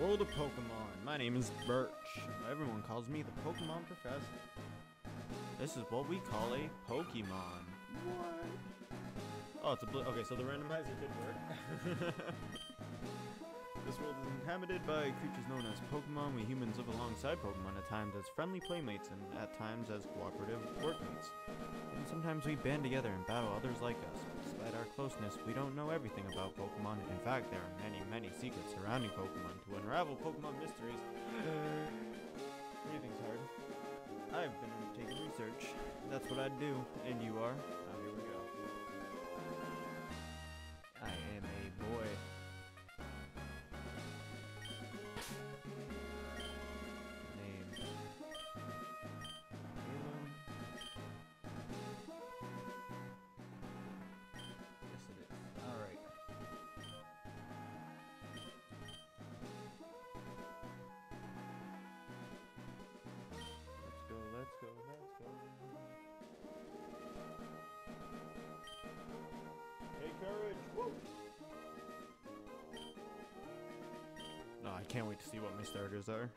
World of Pokemon. My name is Birch. Everyone calls me the Pokemon Professor. This is what we call a Pokemon. What? Oh, it's a blue. Okay, so the randomizer did work. this world is inhabited by creatures known as Pokemon. We humans live alongside Pokemon at times as friendly playmates and at times as cooperative workmates. And sometimes we band together and battle others like us. Our closeness, we don't know everything about Pokemon. In fact, there are many, many secrets surrounding Pokemon. To unravel Pokemon mysteries, anything's hard. I've been undertaking research. That's what I do, and you are. Can't wait to see what my starters are.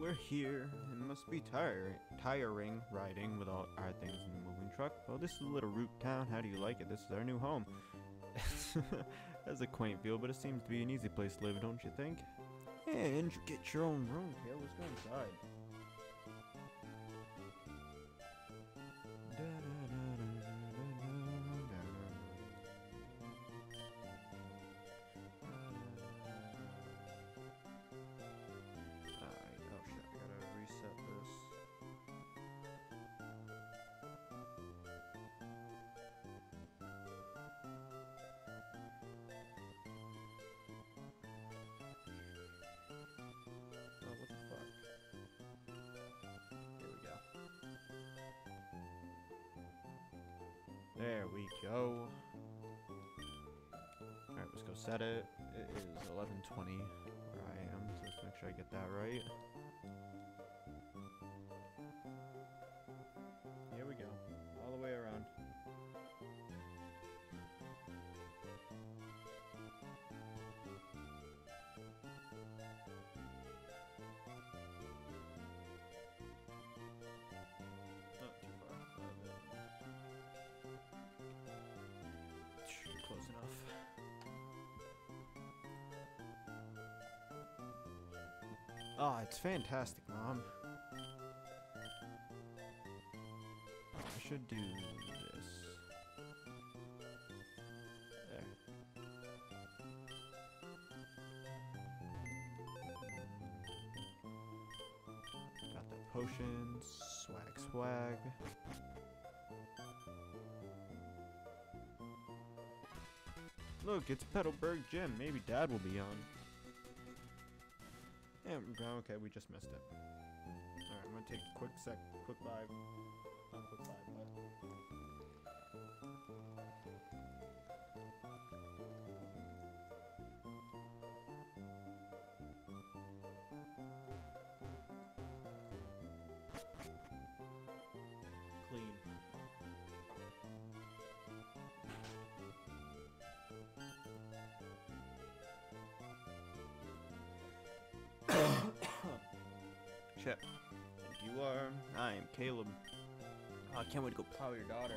We're here. It must be tiring, tiring riding with all our things in truck. Well, this is a little root town. How do you like it? This is our new home. Has a quaint feel, but it seems to be an easy place to live, don't you think? And you get your own room. Let's go inside. There we go. Alright, let's go set it. It is 1120 where I am, so let's make sure I get that right. Oh, it's fantastic, Mom. I should do this. There. Got the potions, swag, swag. Look, it's Petalburg Gym. Maybe Dad will be on. Yeah, okay, we just missed it. Alright, I'm gonna take a quick sec, quick five. Not quick five, but. Shit. And you are. I am Caleb. Oh, I can't wait to go plow your daughter.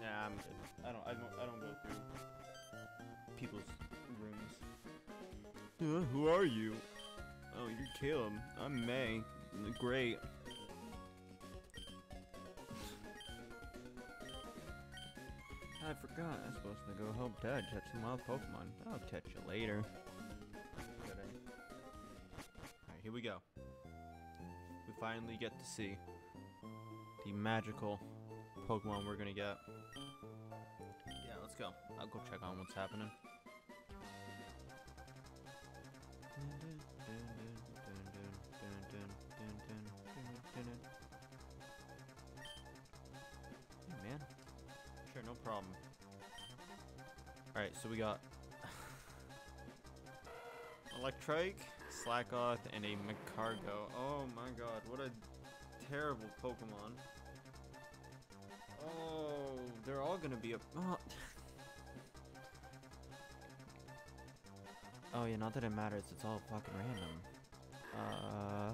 Yeah, I'm good. I don't. I don't. I don't go through people's rooms. Uh, who are you? Oh, you're Caleb. I'm May. Great. I forgot. I'm supposed to go help Dad catch some wild Pokemon. I'll catch you later. Alright, here we go. We finally get to see the magical Pokemon we're gonna get. Yeah, let's go. I'll go check on what's happening. Problem. Alright, so we got Electrike, Slakoth, and a Magcargo. Oh my god, what a terrible Pokemon. Oh, they're all gonna be a. Oh. oh yeah, not that it matters. It's all fucking random. Uh.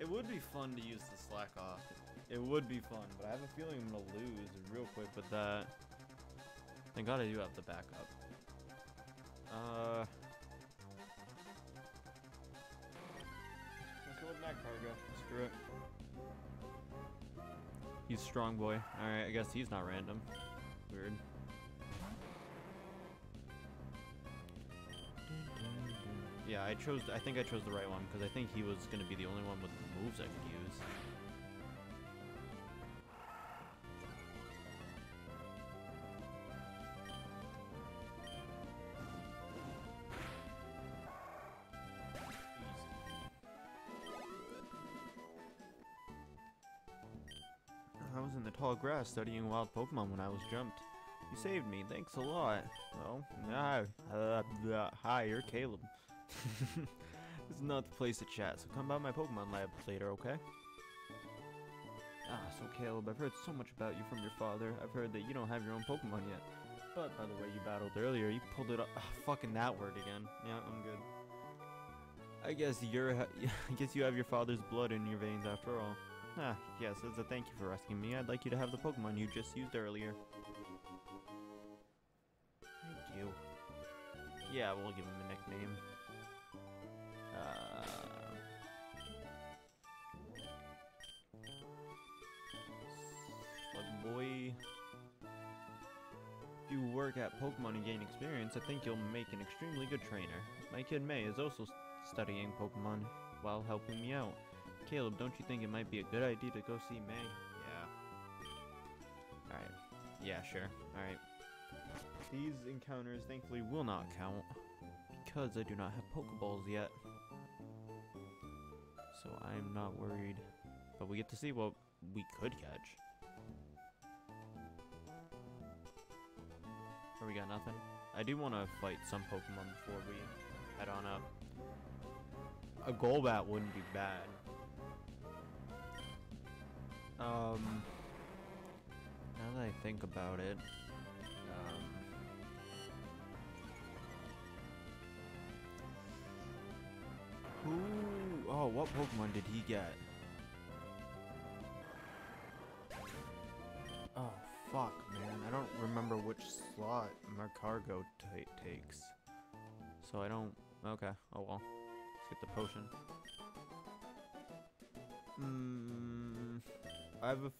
It would be fun to use the Slakoth. It would be fun, but I have a feeling I'm gonna lose real quick with that. Thank God I do have the backup. Uh. Let's go with Magcargo. Screw it. He's strong boy. Alright, I guess he's not random. Weird. Yeah, I chose. I think I chose the right one because I think he was going to be the only one with the moves I could use. Grass studying wild Pokemon when I was jumped. You saved me, thanks a lot. Well, hi, uh, hi, you're Caleb. this is not the place to chat, so come by my Pokemon lab later, okay? Ah, so Caleb, I've heard so much about you from your father. I've heard that you don't have your own Pokemon yet. But by the way you battled earlier, you pulled it up. Ah, fucking that word again. Yeah, I'm good. I guess you're. I guess you have your father's blood in your veins after all. Ah, yes, as a thank you for rescuing me, I'd like you to have the Pokemon you just used earlier. Thank you. Yeah, we'll give him a nickname. Uh, Slug Boy. If you work at Pokemon and gain experience, I think you'll make an extremely good trainer. My kid May is also studying Pokemon while helping me out. Caleb, don't you think it might be a good idea to go see May? Yeah. Alright. Yeah, sure. Alright. These encounters thankfully will not count because I do not have Pokeballs yet. So I'm not worried. But we get to see what we could catch. Or we got nothing? I do want to fight some Pokemon before we head on up. A Golbat wouldn't be bad. Um, now that I think about it, um, who? Oh, what Pokemon did he get? Oh, fuck, man. I don't remember which slot Magcargo takes. So I don't... Okay, oh well. Let's get the potion. Hmm... I have a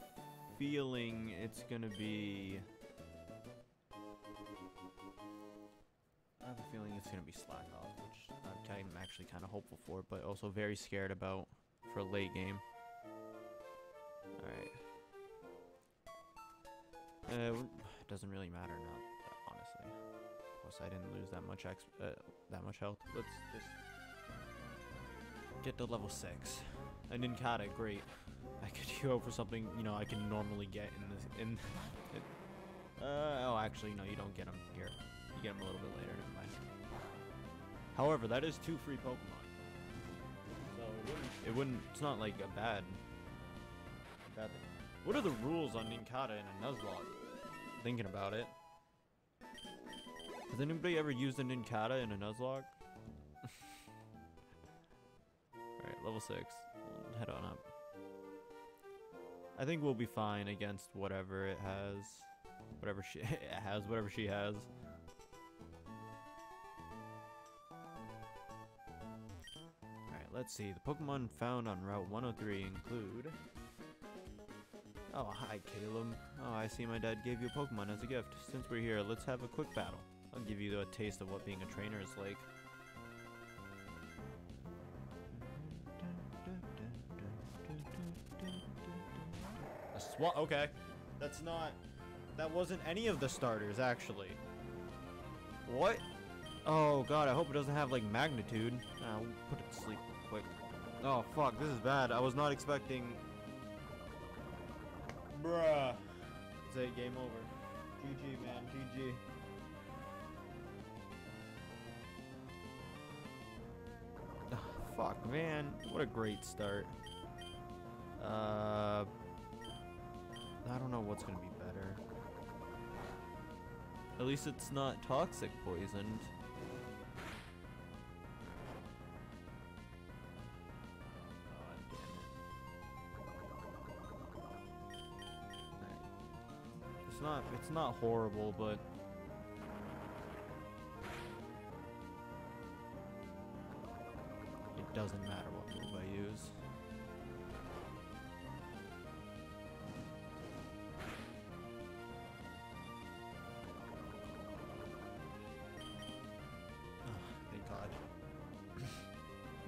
feeling it's gonna be... I have a feeling it's gonna be Slack Off, which I'm actually kind of hopeful for, but also very scared about for a late game. Alright. Uh, it doesn't really matter now, honestly. Plus, I didn't lose that much ex uh, that much health. Let's just get to level six. And Nincada, great. I could go for something you know I can normally get in this in. uh oh, actually no, you don't get them here. You get them a little bit later. Never mind. However, that is two free Pokemon. So it wouldn't. It wouldn't it's not like a bad. Bad thing. What are the rules on Nincada and a Nuzlocke? Thinking about it. Has anybody ever used a Nincada in a Nuzlocke? Alright, level 6. Head on up. I think we'll be fine against whatever it has. Whatever she has, whatever she has. Alright, let's see. The Pokemon found on Route 103 include... Oh, hi, Caleb. Oh, I see my dad gave you a Pokemon as a gift. Since we're here, let's have a quick battle. I'll give you a taste of what being a trainer is like. Swat. Okay. That's not. That wasn't any of the starters, actually. What? Oh, God. I hope it doesn't have, like, magnitude. I'll put it to sleep real quick. Oh, fuck. This is bad. I was not expecting... Bruh. It game over? GG, man. GG. Ah, fuck, man. What a great start. Uh, I don't know what's gonna be better. At least it's not toxic poisoned. God damn it. It's not it's not horrible, but it doesn't matter what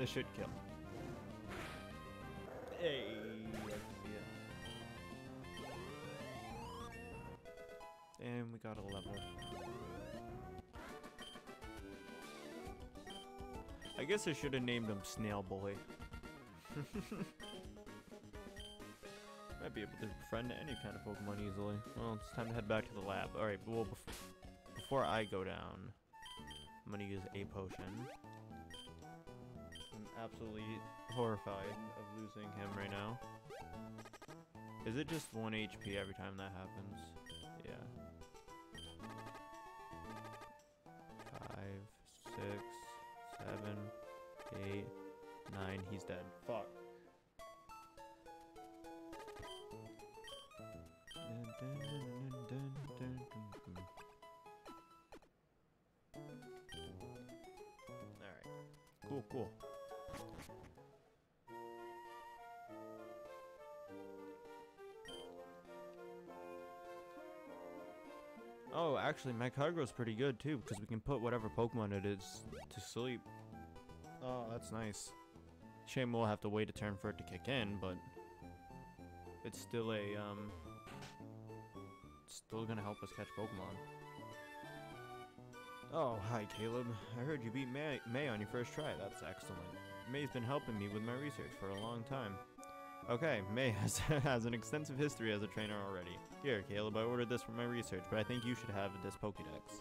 this should kill. Hey, I can see it. And we got a level. I guess I should have named him Snail Boy. Might be able to befriend any kind of Pokemon easily. Well, it's time to head back to the lab. Alright, well, bef- before I go down, I'm gonna use a potion. Absolutely horrified of losing him right now. Is it just 1 HP every time that happens? Yeah. Five, six, seven, eight, nine. He's dead. Fuck. Alright. Cool, cool. Oh, actually, Magcargo's pretty good too, because we can put whatever Pokemon it is to sleep. Oh, that's nice. Shame we'll have to wait a turn for it to kick in, but it's still a um, it's still gonna help us catch Pokemon. Oh, hi Caleb. I heard you beat May, May on your first try. That's excellent. May's been helping me with my research for a long time. Okay, May has, has an extensive history as a trainer already. Here, Caleb, I ordered this for my research, but I think you should have this Pokédex.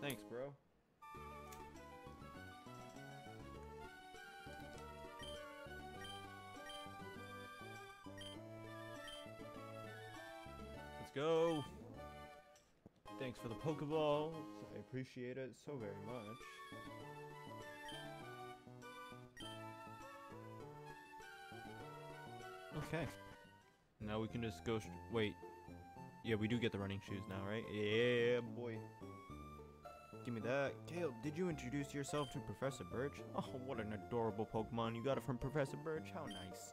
Thanks, bro. Let's go. Thanks for the Pokeballs. I appreciate it so very much. Okay. Now we can just go. Wait. Yeah, we do get the running shoes now, right? Yeah, boy. Give me that. Caleb, did you introduce yourself to Professor Birch? Oh, what an adorable Pokemon. You got it from Professor Birch? How nice.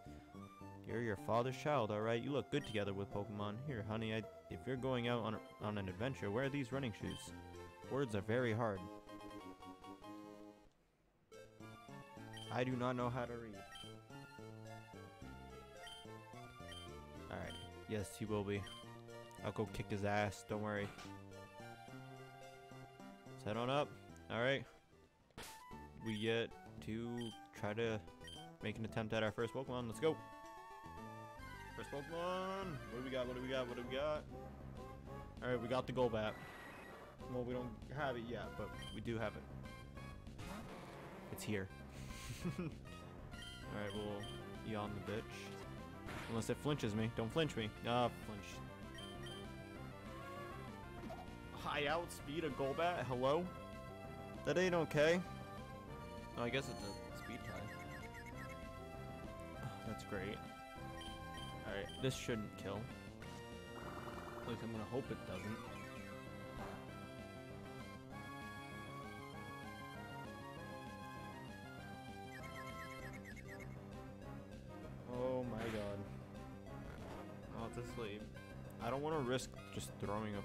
You're your father's child, alright? You look good together with Pokemon. Here, honey, I, if you're going out on, a, on an adventure, wear these running shoes. Words are very hard. I do not know how to read. Yes, he will be. I'll go kick his ass. Don't worry. Let's head on up. Alright. We get to try to make an attempt at our first Pokemon. Let's go. First Pokemon. What do we got? What do we got? What do we got? Alright, we got the Golbat. Well, we don't have it yet, but we do have it. It's here. Alright, we'll yawn the bitch. Unless it flinches me. Don't flinch me. Ah, flinch. High outspeed a Golbat? Hello? That ain't okay. Oh, I guess it's a speed tie. That's great. Alright, this shouldn't kill. At least I'm gonna hope it doesn't. I don't want to risk just throwing a...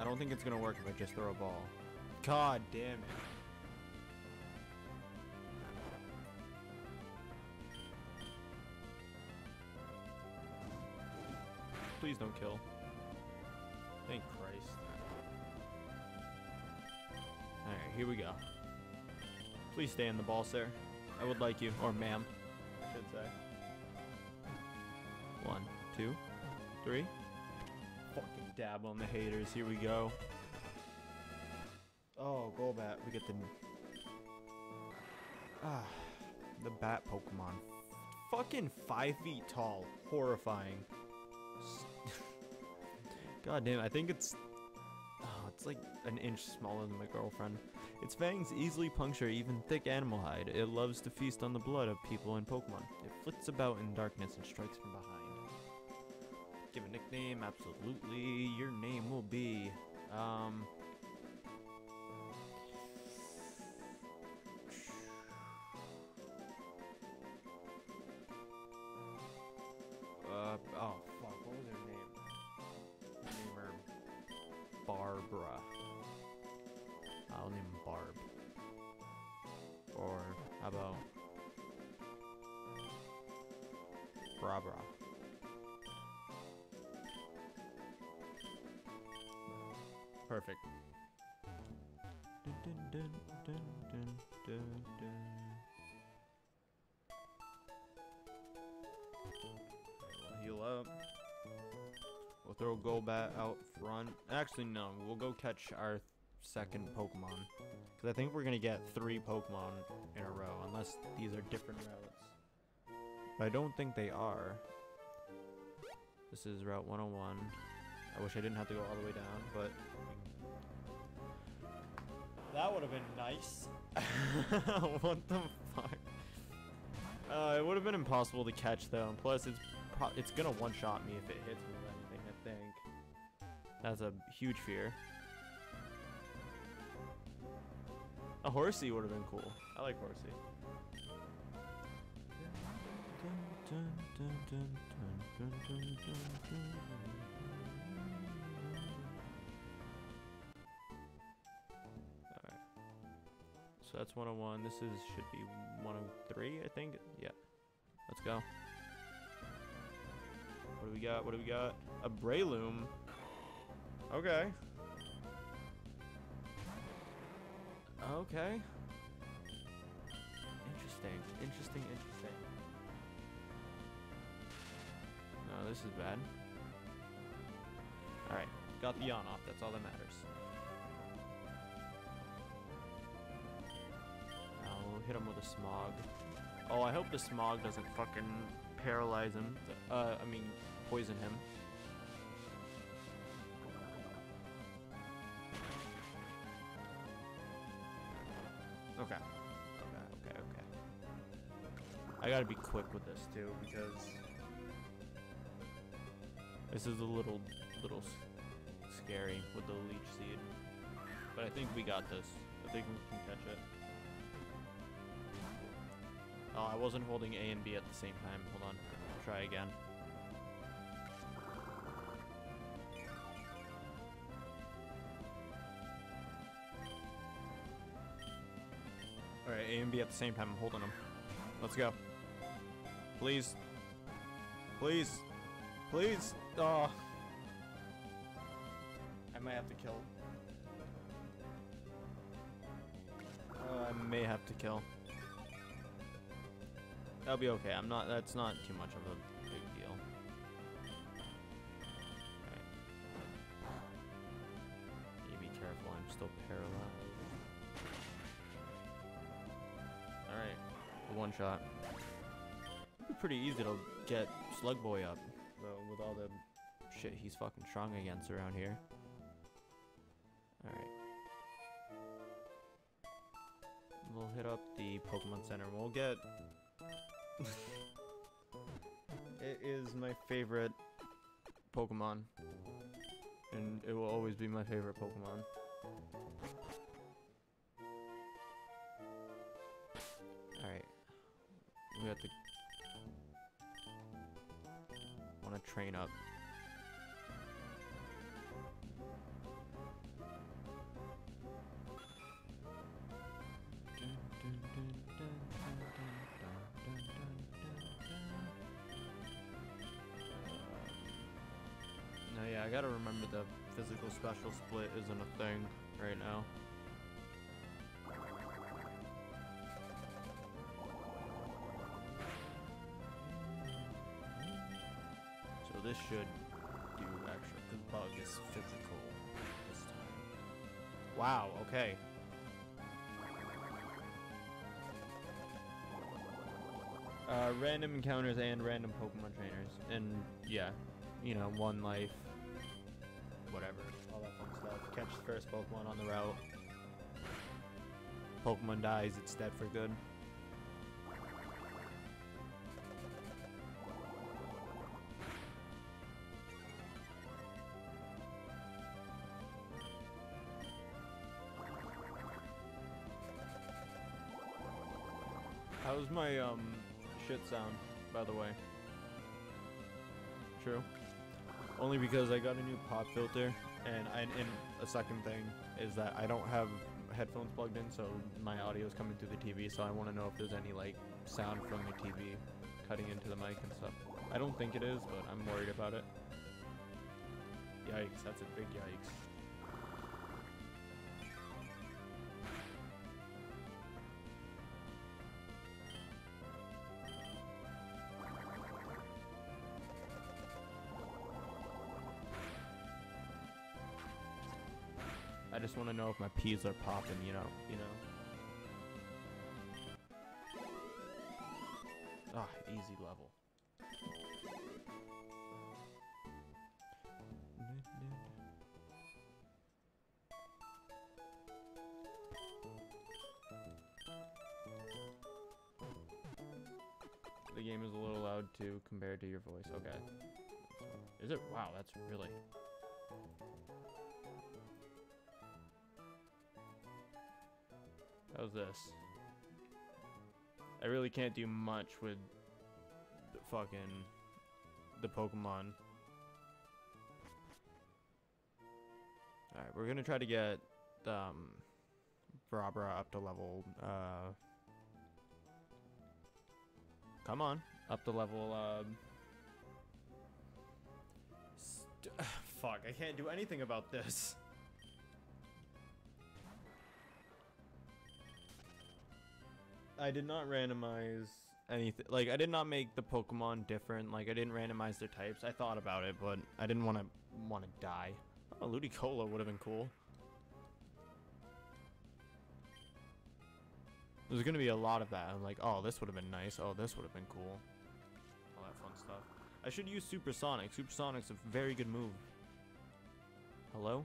I don't think it's gonna work if I just throw a ball. God damn it. Please don't kill. Thank Christ. Alright, here we go. Please stay in the ball, sir. I would like you, or ma'am, I should say. Two, three. Fucking dab on the haters. Here we go. Oh, Golbat. We get the. Ah, the bat Pokemon. Fucking five feet tall. Horrifying. God damn, I think it's. Oh, it's like an inch smaller than my girlfriend. Its fangs easily puncture even thick animal hide. It loves to feast on the blood of people and Pokemon. It flits about in darkness and strikes from behind. Nickname, absolutely. Your name will be, um. Perfect. Dun, dun, dun, heal up. We'll throw Golbat out front. Actually, no. We'll go catch our second Pokemon. Because I think we're going to get three Pokemon in a row. Unless these are different routes. But I don't think they are. This is Route 101. I wish I didn't have to go all the way down, but... That would have been nice. what the fuck? Uh, it would have been impossible to catch though. And plus, it's pro- it's gonna one-shot me if it hits me with anything. I think that's a huge fear. A horsey would have been cool. I like horsey. Alright. So that's 101. This is should be 103, I think. Yeah. Let's go. What do we got? What do we got? A Breloom. Okay. Okay. Interesting. Interesting, interesting. No, this is bad. Alright. Got the yawn off. That's all that matters. Him with a smog. Oh, I hope the smog doesn't fucking paralyze him. Uh, I mean, poison him. Okay. Okay, okay, okay. I gotta be quick with this too because this is a little, little s- scary with the leech seed. But I think we got this. I think we can catch it. Oh, I wasn't holding A and B at the same time. Hold on. Try again. Alright, A and B at the same time. I'm holding them. Let's go. Please. Please. Please. Oh. I might have to kill. Oh, I may have to kill. That'll be okay. I'm not. That's not too much of a big deal. Alright. You be careful. I'm still paralyzed. Alright. One shot. It'd be pretty easy to get Slug Boy up, though, with all the shit he's fucking strong against around here. Alright. We'll hit up the Pokemon Center. We'll get. it is my favorite Pokemon. And it will always be my favorite Pokemon. Alright. We have to. Want to train up. Yeah, I gotta remember the physical special split isn't a thing right now. So this should do extra, because bug is physical this time. Wow, okay. Uh, random encounters and random Pokemon trainers. And yeah, you know, one life, whatever, all that fun stuff. Catch the first Pokemon on the route. Pokemon dies, it's dead for good. How's my um shit sound, by the way? True. Only because I got a new pop filter, and I, and a second thing is that I don't have headphones plugged in, so my audio is coming through the TV. So I want to know if there's any like sound from the TV cutting into the mic and stuff. I don't think it is, but I'm worried about it. Yikes! That's a big yikes. Just want to know if my peas are popping, you know, you know. Ah, easy level. The game is a little loud too compared to your voice. Okay. Is it? Wow, that's really. How's this? I really can't do much with the fucking the Pokemon. Alright, we're gonna try to get um Brabra up to level uh Come on, up to level st fuck, I can't do anything about this. I did not randomize anything. Like, I did not make the Pokemon different. Like, I didn't randomize their types. I thought about it, but I didn't want to want to die. Oh, Ludicolo would have been cool. There's gonna be a lot of that. I'm like, oh, this would have been nice. Oh, this would have been cool. All that fun stuff. I should use Supersonic. Supersonic's a very good move. Hello?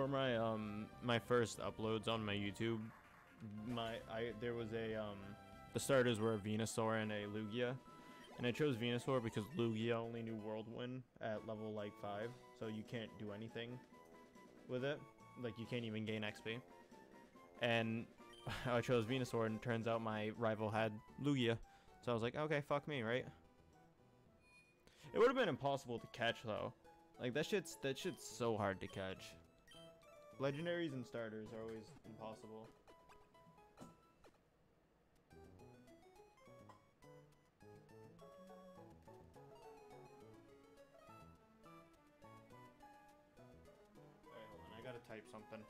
For my um my first uploads on my YouTube, my I there was a um the starters were a Venusaur and a Lugia. And I chose Venusaur because Lugia only knew Whirlwind at level like 5, so you can't do anything with it. Like you can't even gain XP. And I chose Venusaur and turns out my rival had Lugia. So I was like, okay, fuck me, right? It would have been impossible to catch though. Like that shit's that shit's so hard to catch. Legendaries and starters are always impossible. Alright, hold on. I gotta type something.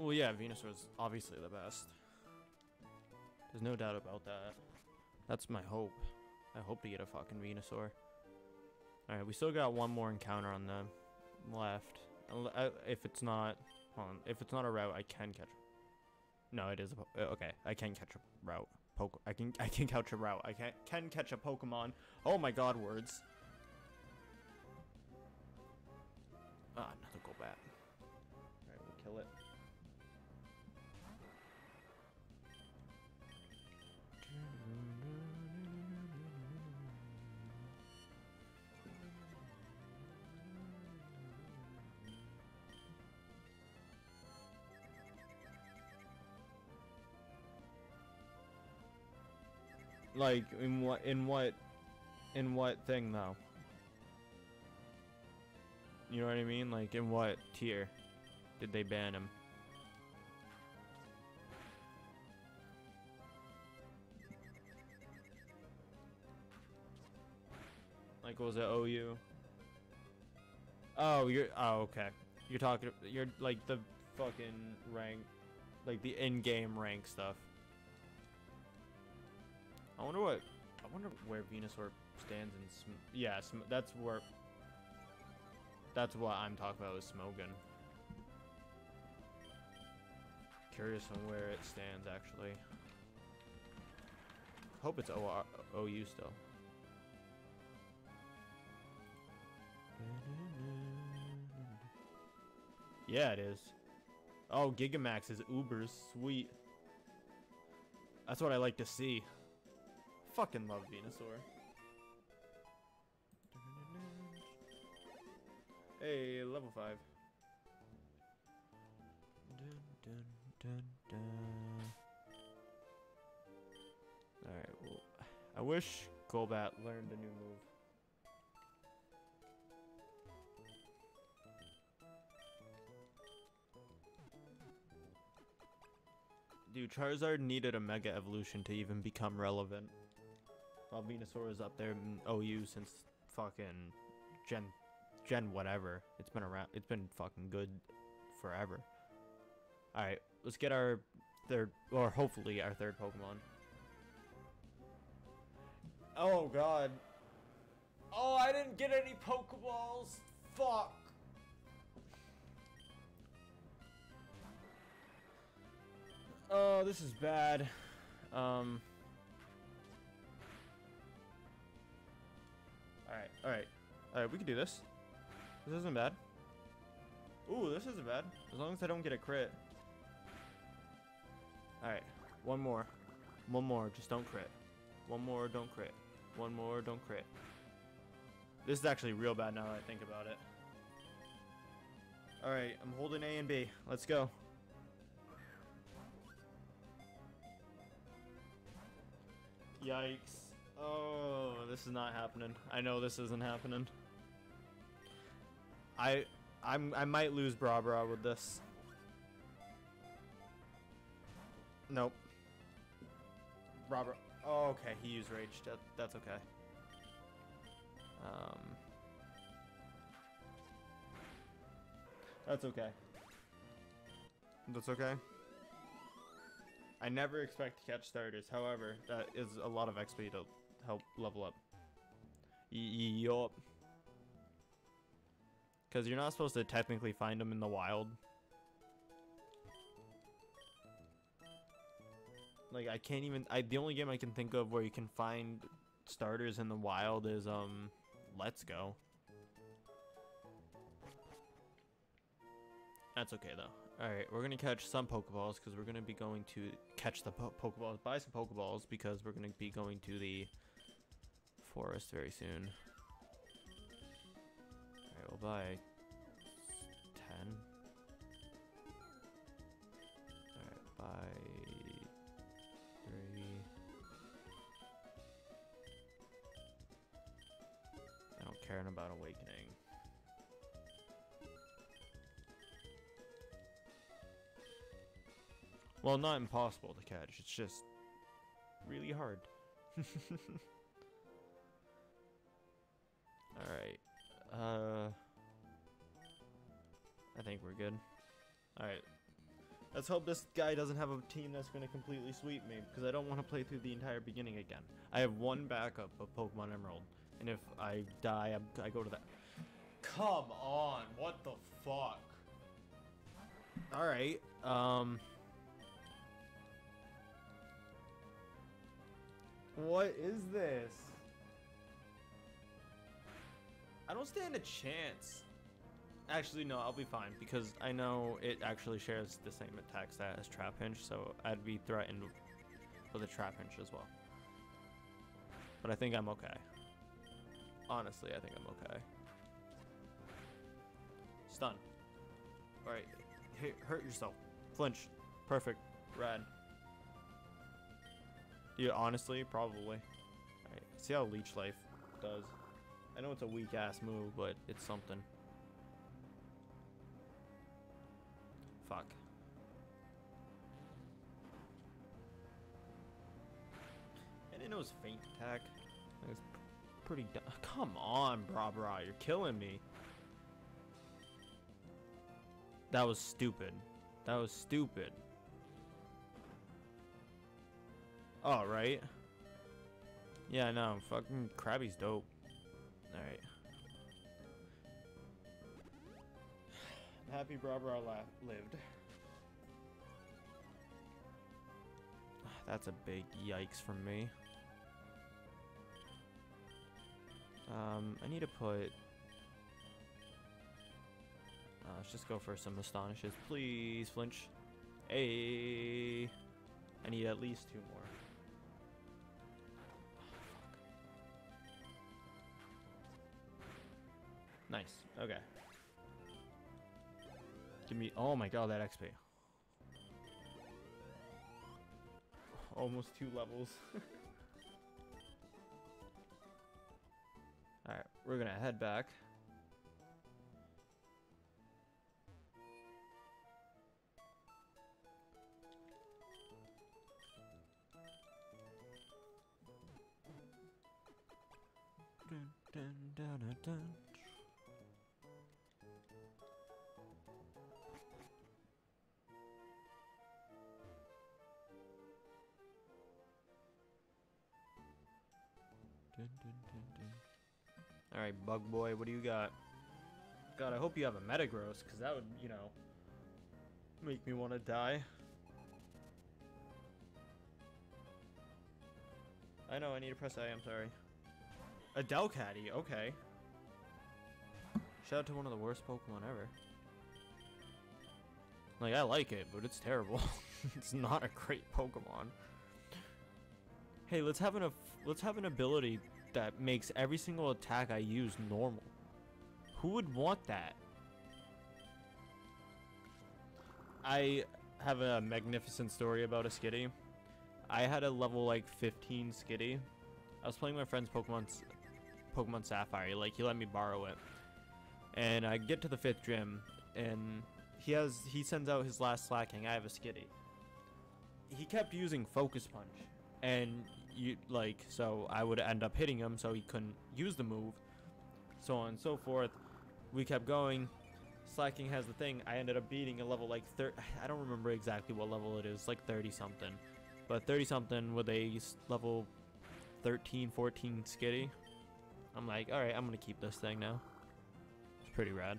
Well, yeah, Venusaur's obviously the best. There's no doubt about that. That's my hope. I hope to get a fucking Venusaur. Alright, we still got one more encounter on the left. Uh, If it's not, on, if it's not a route, I can catch. No, it is a. Uh, okay, I can catch a route. Poke. I can. I can catch a route. I can can catch a Pokemon. Oh my God, words. Ah, another Like in what in what in what thing though? You know what I mean? Like in what tier did they ban him? Like was it OU? Oh, you're oh okay. You're talking you're like the fucking rank like the in-game rank stuff. I wonder what I wonder where Venusaur stands in sm yeah, sm that's where that's what I'm talking about is Smogon. Curious on where it stands actually. Hope it's OU still. Yeah, it is. Oh, Gigamax is Uber's sweet. That's what I like to see. Fucking love Venusaur. Hey, level 5. Alright, well, I wish Golbat learned a new move. Dude, Charizard needed a Mega Evolution to even become relevant. While Venusaur is up there in OU since fucking Gen Gen whatever. It's been around it's been fucking good forever. Alright, let's get our third or hopefully our third Pokemon. Oh god. Oh, I didn't get any Pokeballs. Fuck. Oh, this is bad. Um. Alright, alright. We can do this. This isn't bad. Ooh, this isn't bad. As long as I don't get a crit. Alright, one more. One more, just don't crit. One more, don't crit. One more, don't crit. This is actually real bad now that I think about it. Alright, I'm holding A and B. Let's go. Yikes. Oh, this is not happening. I know this isn't happening. I I'm I might lose Bra Bra with this. Nope. Bra Bra. Oh, okay, he used rage. That, that's okay. Um That's okay. That's okay. I never expect to catch starters. However, that is a lot of XP to help level up. Yup. Because you're not supposed to technically find them in the wild. Like I can't even. I the only game I can think of where you can find starters in the wild is um, Let's Go. That's okay though. Alright, we're gonna catch some Pokeballs because we're gonna be going to catch the po Pokeballs, buy some Pokeballs because we're gonna be going to the forest very soon. Alright, we'll buy 10. Alright, buy 3. I don't care about Awakening. Well, not impossible to catch. It's just really hard. Alright. Uh, I think we're good. Alright. Let's hope this guy doesn't have a team that's going to completely sweep me because I don't want to play through the entire beginning again. I have one backup of Pokemon Emerald, and if I die, I, I go to that. Come on, what the fuck? All right, um. What is this? I don't stand a chance. Actually, no, I'll be fine because I know it actually shares the same attack stat as Trapinch, so I'd be threatened with a Trapinch as well. But I think I'm okay. Honestly, I think I'm okay. Stun. Alright, hurt yourself. Flinch. Perfect. Rad. Yeah, honestly, probably. Alright, see how Leech Life does. I know it's a weak ass move, but it's something. Fuck. Know it was faint attack. It was pretty. Come on, bra bra, you're killing me. That was stupid. That was stupid. Alright. Yeah, no, fucking Krabby's dope. Alright. Happy Barbara lived. That's a big yikes from me. Um, I need to put... Uh, let's just go for some astonishes. Please, flinch. Hey! I need at least two more. Nice. Okay. Give me... Oh my god, that XP. Almost two levels. Alright, we're gonna head back. Dun, dun, dun, Alright, Bug Boy, what do you got? God, I hope you have a Metagross, because that would, you know, make me want to die. I know, I need to press A, I'm sorry. A Delcatty, okay. Shout out to one of the worst Pokemon ever. Like, I like it, but it's terrible. it's not a great Pokemon. Hey, let's have an let's have an ability that makes every single attack I use normal. Who would want that? I have a magnificent story about a Skitty. I had a level like 15 Skitty. I was playing my friend's Pokemon Pokemon Sapphire. Like he let me borrow it. And I get to the fifth gym and he has he sends out his last Slaking. I have a Skitty. He kept using Focus Punch. And you like so I would end up hitting him so he couldn't use the move. So on and so forth. We kept going. Slaking has the thing. I ended up beating a level like 30 I don't remember exactly what level it is like 30 something but 30 something with a level 13 14 skitty. I'm like all right I'm gonna keep this thing now. It's pretty rad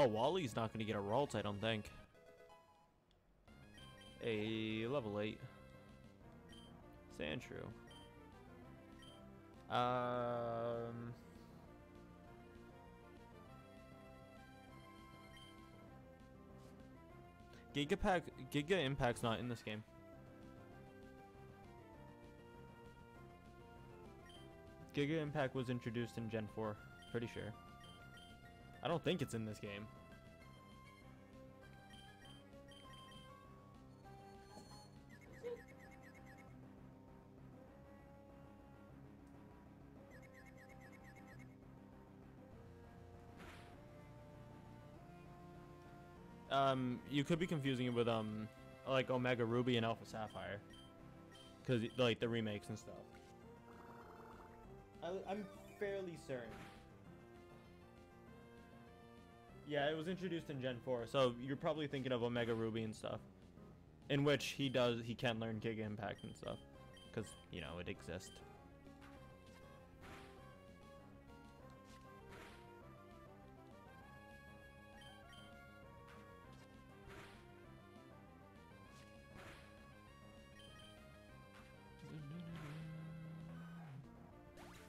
Oh, Wally's not going to get a Ralt, I don't think. A level 8. Sandshrew. Um... Giga Pack, Giga Impact's not in this game. Giga Impact was introduced in Gen 4, pretty sure. I don't think it's in this game. Um, you could be confusing it with, um, like Omega Ruby and Alpha Sapphire. Because, like, the remakes and stuff. I, I'm fairly certain. Yeah, it was introduced in Gen 4, so you're probably thinking of Omega Ruby and stuff. In which he does, he can learn Giga Impact and stuff. Because, you know, it exists.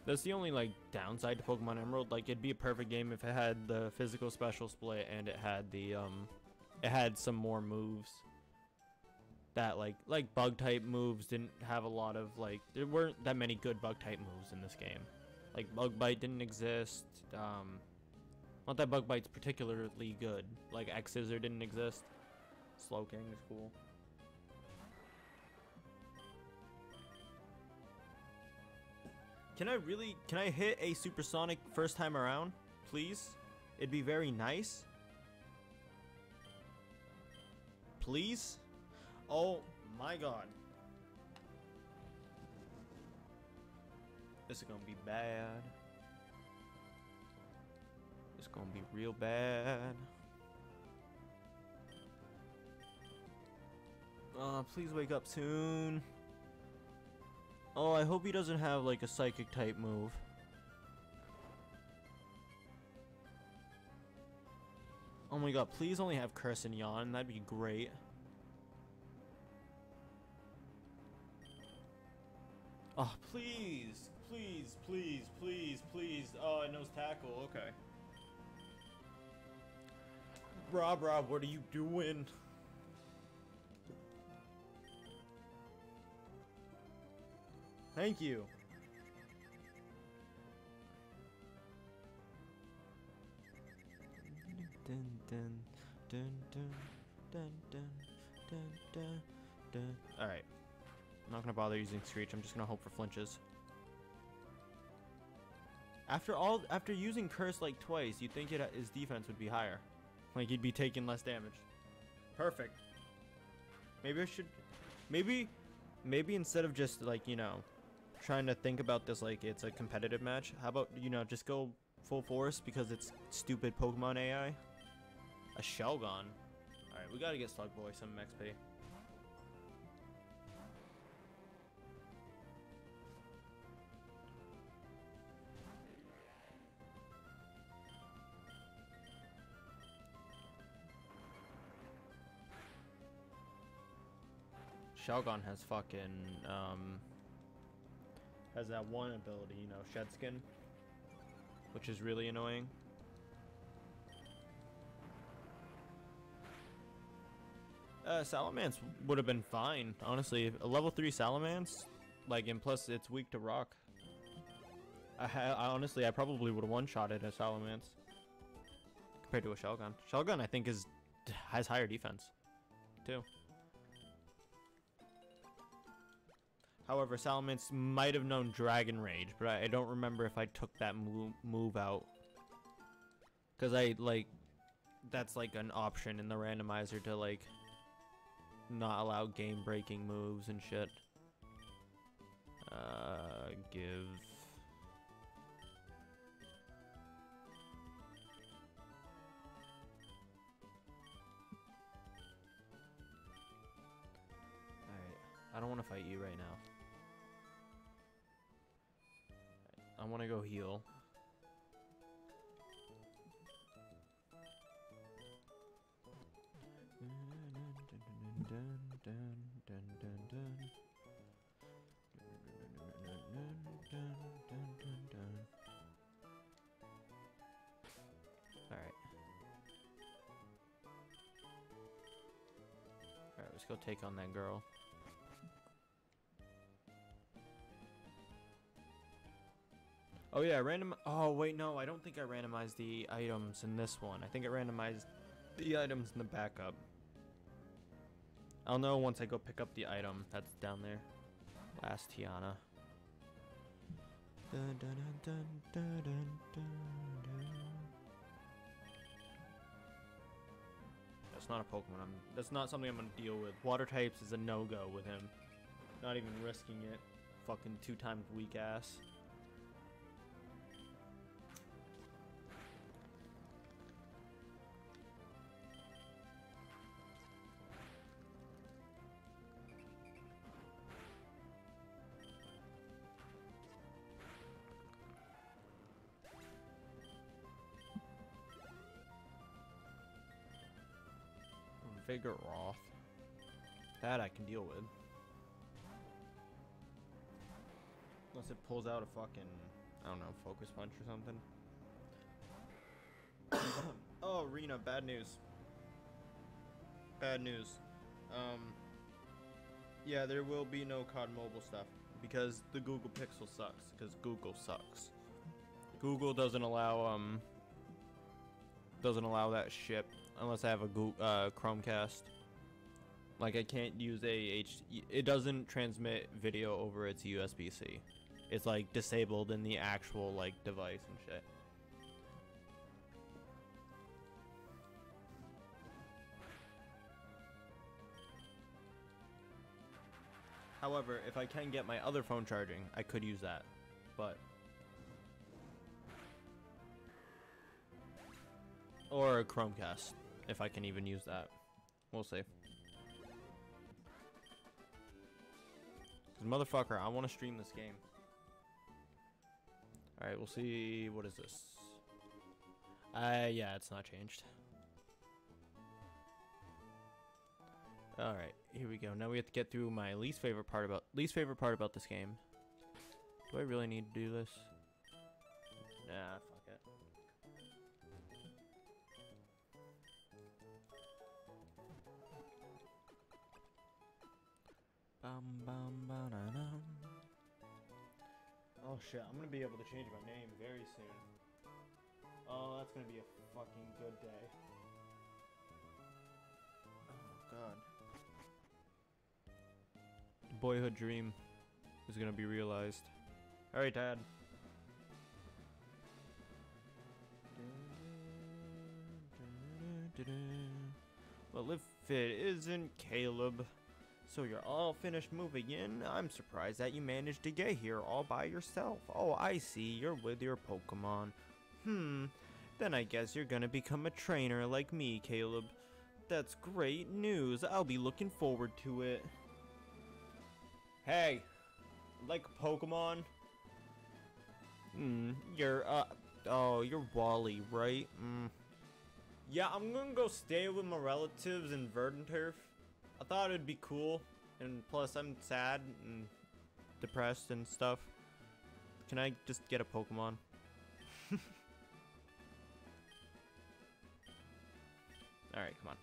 That's the only like downside to Pokemon Emerald. Like it'd be a perfect game if it had the physical special split and it had the um it had some more moves. That like like bug type moves didn't have a lot of like there weren't that many good bug type moves in this game. Like bug bite didn't exist. Um not that bug bite's particularly good. Like X scissor didn't exist. Slowking is cool. Can I really, can I hit a supersonic first time around, please? It'd be very nice. Please? Oh my god. This is gonna be bad. It's gonna be real bad. Uh, please wake up soon. Oh, I hope he doesn't have like a psychic type move. Oh my god, please only have Curse and Yawn, that'd be great. Oh, please, please, please, please, please. Oh, it knows tackle, okay. Rob, Rob, what are you doing? Thank you. Dun, dun, dun, dun, dun, dun, dun, dun, dun. All right. I'm not gonna bother using Screech. I'm just gonna hope for flinches. After all, after using Curse like twice, you'd think it, uh, his defense would be higher. Like he'd be taking less damage. Perfect. Maybe I should, maybe, maybe instead of just like you know, trying to think about this like it's a competitive match, how about you know just go full force because it's stupid Pokemon AI. A Shelgon. Alright, we gotta get Slugboy some XP. Shelgon has fucking, um, has that one ability, you know, Shed Skin, which is really annoying. Uh, Salamence would have been fine, honestly. A level 3 Salamence, like, and plus it's weak to rock. I, I honestly, I probably would have one-shotted a Salamence compared to a Shelgon. Shelgon, I think, is has higher defense, too. However, Salamence might have known Dragon Rage, but I, don't remember if I took that move, move out. Because I, like, that's like an option in the randomizer to, like, not allow game-breaking moves and shit. Uh, give... I don't want to fight you right now. I want to go heal. Alright. Alright, let's go take on that girl. Oh yeah, random. Oh wait, no, I don't think I randomized the items in this one. I think I randomized the items in the backup. I'll know once I go pick up the item that's down there. Lass Tiana. Dun, dun, dun. That's not a Pokemon. I'm, that's not something I'm gonna deal with. Water types is a no-go with him. Not even risking it. Fucking two times weak ass. Vigoroth. That I can deal with. Unless it pulls out a fucking, I don't know, focus punch or something. oh, Rena, bad news. Bad news. Um, yeah, there will be no COD Mobile stuff because the Google Pixel sucks. Because Google sucks. Google doesn't allow um doesn't allow that shit unless I have a Google, uh, Chromecast. Like I can't use a H. It doesn't transmit video over its USB-C. It's like disabled in the actual like device and shit. However, if I can get my other phone charging, I could use that. But or a Chromecast if I can even use that. We'll see. Cause motherfucker, I want to stream this game. Alright, we'll see. What is this? Uh, yeah, it's not changed. Alright, here we go. Now we have to get through my least favorite part about least favorite part about this game. Do I really need to do this? Nah, Bum, bum, ba-da-dum. Oh shit, I'm gonna be able to change my name very soon. Oh, that's gonna be a fucking good day. Oh god. Boyhood dream is gonna be realized. Alright, Dad. Well, if it isn't Caleb. So you're all finished moving in? I'm surprised that you managed to get here all by yourself. Oh, I see, you're with your Pokemon. Hmm, then I guess you're gonna become a trainer like me, Caleb. That's great news. I'll be looking forward to it. Hey, like Pokemon? Hmm, you're, uh, oh, you're Wally, right? Hmm. Yeah, I'm gonna go stay with my relatives in Verdanturf. Thought it'd be cool, and plus I'm sad and depressed and stuff. Can I just get a Pokemon? Alright, come on.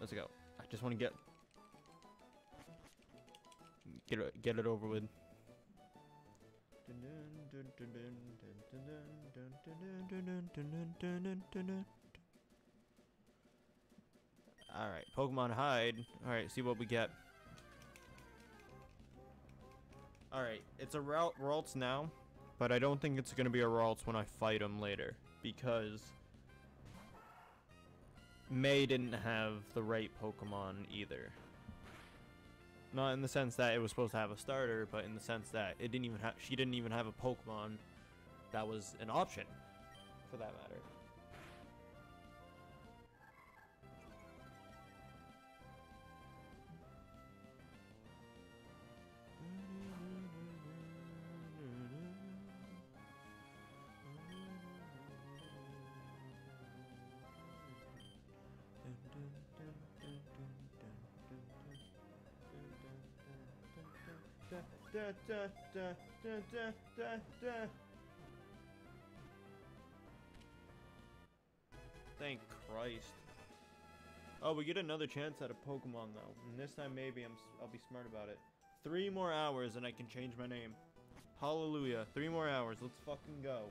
Let's go. I just want to get... Get it, get it over with. Alright, Pokemon hide. Alright, see what we get. Alright, it's a Ralt Ralts now, but I don't think it's going to be a Ralts when I fight him later, because May didn't have the right Pokemon either. Not in the sense that it was supposed to have a starter, but in the sense that it didn't even have she didn't even have a Pokemon that was an option for that matter. Da, da, da, da, da, da, da. Thank Christ. Oh, we get another chance at a Pokemon though, and this time maybe I'm I'll be smart about it. Three more hours and I can change my name. Hallelujah! Three more hours. Let's fucking go.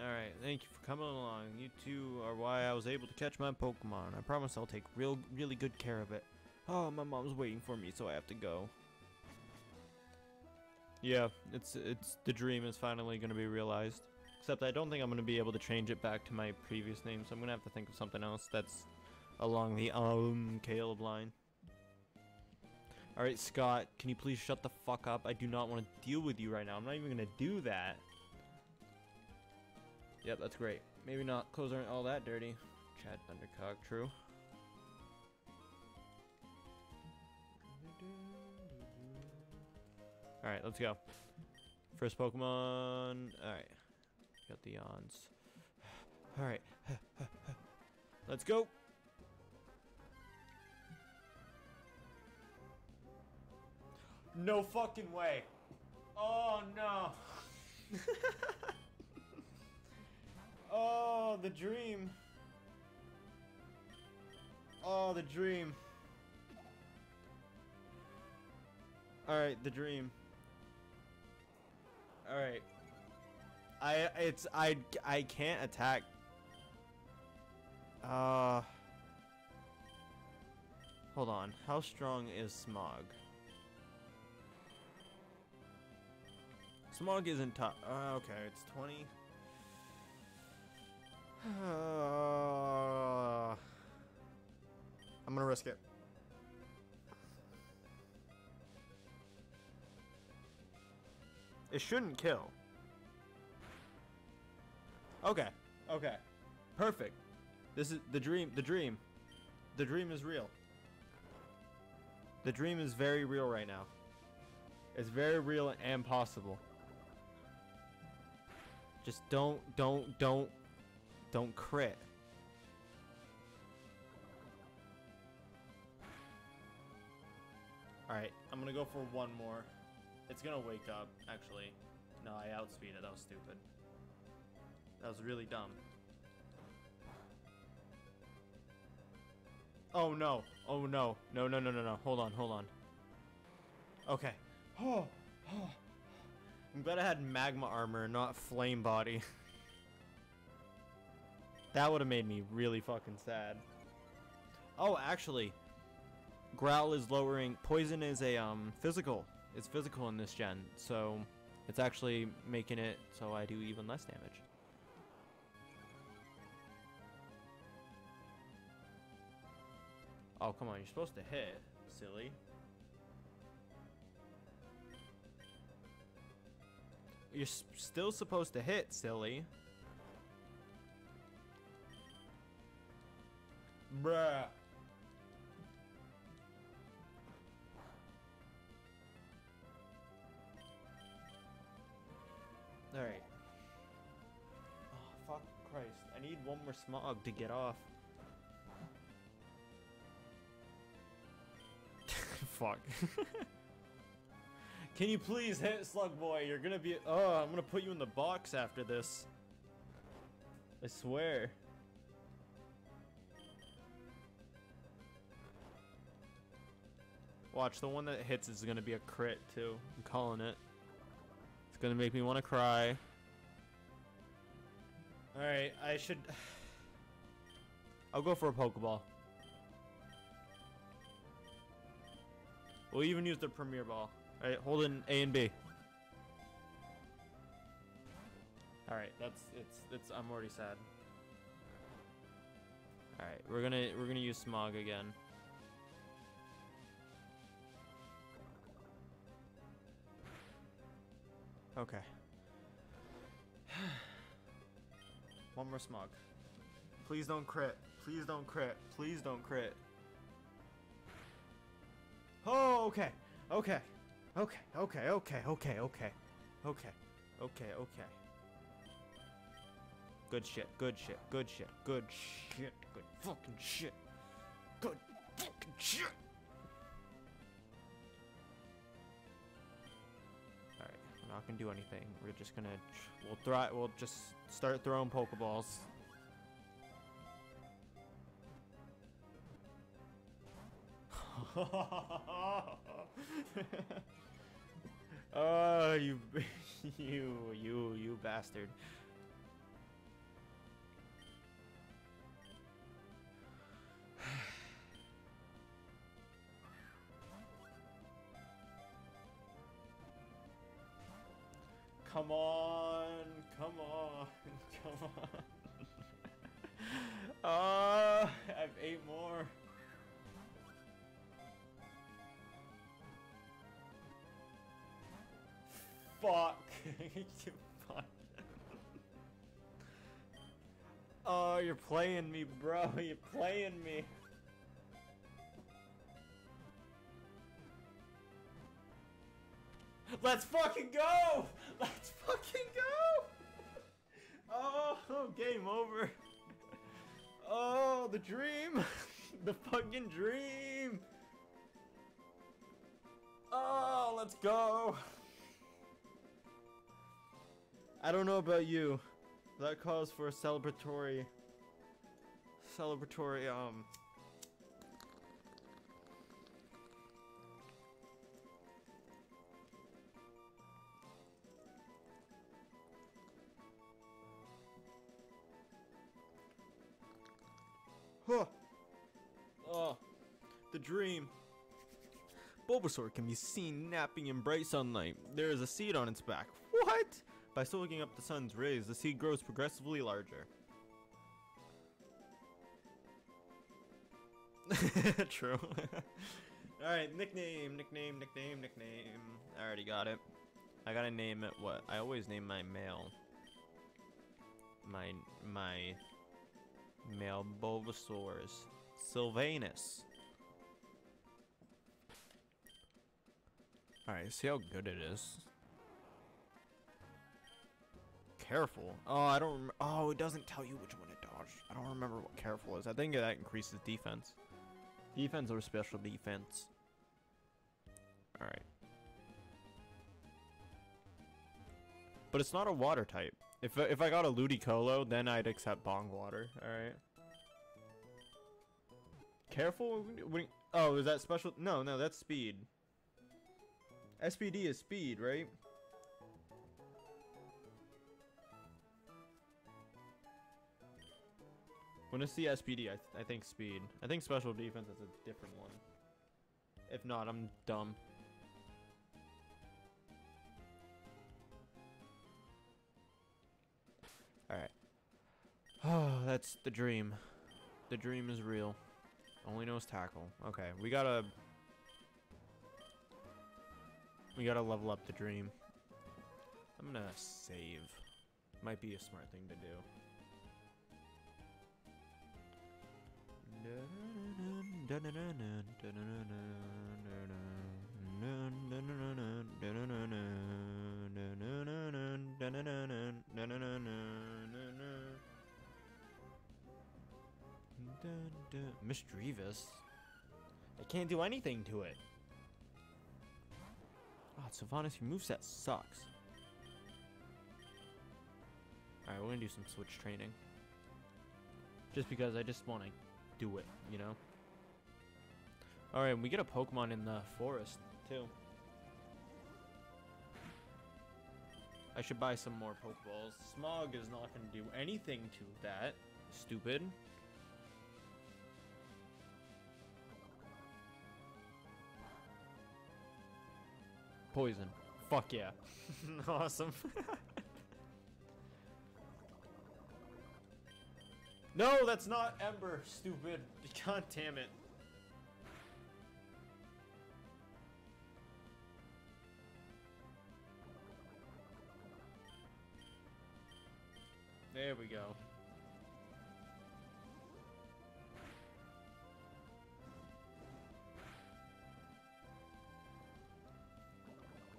Alright, thank you for coming along. You two are why I was able to catch my Pokemon. I promise I'll take real, really good care of it. Oh, my mom's waiting for me, so I have to go. Yeah, it's it's the dream is finally gonna be realized. Except I don't think I'm gonna be able to change it back to my previous name, so I'm gonna have to think of something else that's along the um Caleb line. Alright, Scott, can you please shut the fuck up? I do not want to deal with you right now. I'm not even gonna do that. Yep, that's great. Maybe not clothes aren't all that dirty. Chad Thundercock, true. Alright, let's go. First Pokemon. Alright. Got the yawns. Alright. let's go. No fucking way. Oh no. oh, the dream. Oh, the dream. Alright, the dream. Alright. I it's I I can't attack. Uh Hold on. How strong is Smog? Smog isn't top. Uh, okay, it's 20. Uh, I'm gonna risk it. It shouldn't kill. Okay. Okay. Perfect. This is the dream. The dream. The dream is real. The dream is very real right now. It's very real and possible. Just don't, don't, don't, don't crit. Alright, I'm gonna go for one more. It's gonna wake up, actually. No, I outspeeded. That was stupid. That was really dumb. Oh no. Oh no. No, no, no, no, no. Hold on, hold on. Okay. Oh, oh. I'm glad I had magma armor, not flame body. that would have made me really fucking sad. Oh, actually, Growl is lowering. Poison is a um physical. It's physical in this gen, so it's actually making it so I do even less damage. Oh, come on, you're supposed to hit, silly. You're still supposed to hit, silly. Bruh. Alright. Oh, fuck Christ. I need one more smog to get off. fuck. Can you please hit Slug Boy? You're gonna be- Oh, I'm gonna put you in the box after this. I swear. Watch, the one that hits is gonna be a crit, too. I'm calling it. It's gonna make me want to cry. Alright, I should... I'll go for a Pokeball. We'll even use the Premier Ball. Alright, hold in A and B. Alright, that's it's it's I'm already sad. Alright, we're gonna we're gonna use smog again. Okay. One more smog. Please don't crit. Please don't crit. Please don't crit. Oh, okay. Okay. Okay, okay, okay, okay, okay. Okay, okay, okay. Good shit, good shit, good shit, good shit, good fucking shit. Good fucking shit! Not gonna do anything. We're just gonna, we'll throw, we'll just start throwing Pokeballs. oh, you, you, you, you bastard. Come on, come on, come on. Uh, I have eight more. Fuck. Fuck. oh, you're playing me, bro. You're playing me. Let's fucking go! Let's fucking go! Oh, game over. Oh, the dream! the fucking dream! Oh, let's go! I don't know about you. That calls for a celebratory celebratory um Huh. Oh, the dream. Bulbasaur can be seen napping in bright sunlight. There is a seed on its back. What? By soaking up the sun's rays, the seed grows progressively larger. True. Alright, nickname, nickname, nickname, nickname. I already got it. I gotta name it what? I always name my male. My, my male Bulbasaurs. Sylvanus. Alright, see how good it is. Careful. Oh, I don't Oh, it doesn't tell you which one to dodge. I don't remember what careful is. I think that increases defense. Defense or special defense. Alright. But it's not a water type. If uh, if I got a Ludicolo, then I'd accept Bong Water. All right. Careful. When, oh, is that special? No, no, that's speed. SPD is speed, right? When it's the SPD, I, th I think speed. I think special defense is a different one. If not, I'm dumb. Oh, that's the dream. The dream is real. Only knows tackle. Okay, we gotta... We gotta level up the dream. I'm gonna save. Might be a smart thing to do. Misdreavus? I can't do anything to it. Oh, Sylvanas, your moveset sucks. Alright, we're gonna do some switch training. Just because I just want to do it, you know? Alright, we get a Pokemon in the forest, too. I should buy some more Pokeballs. Smog is not to do anything to that. Stupid. Poison. Fuck yeah. awesome. no, that's not Ember, stupid. God damn it. There we go.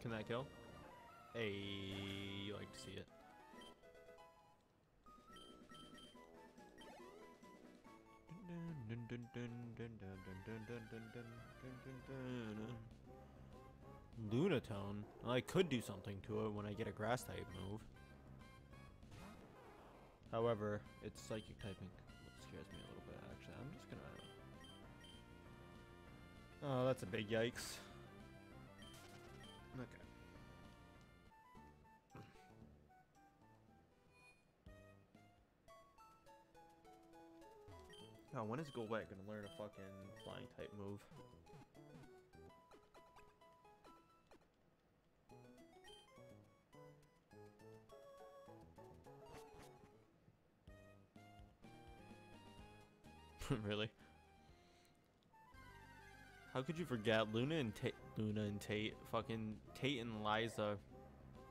Can that kill? Hey, you like to see it. Lunatone? I could do something to it when I get a grass type move. However, it's psychic typing. Scares me a little bit, actually. I'm just gonna... Oh, that's a big yikes. God, when is Golbat gonna learn a fucking flying type move? really? How could you forget Luna and Tate? Luna and Tate, fucking Tate and Liza,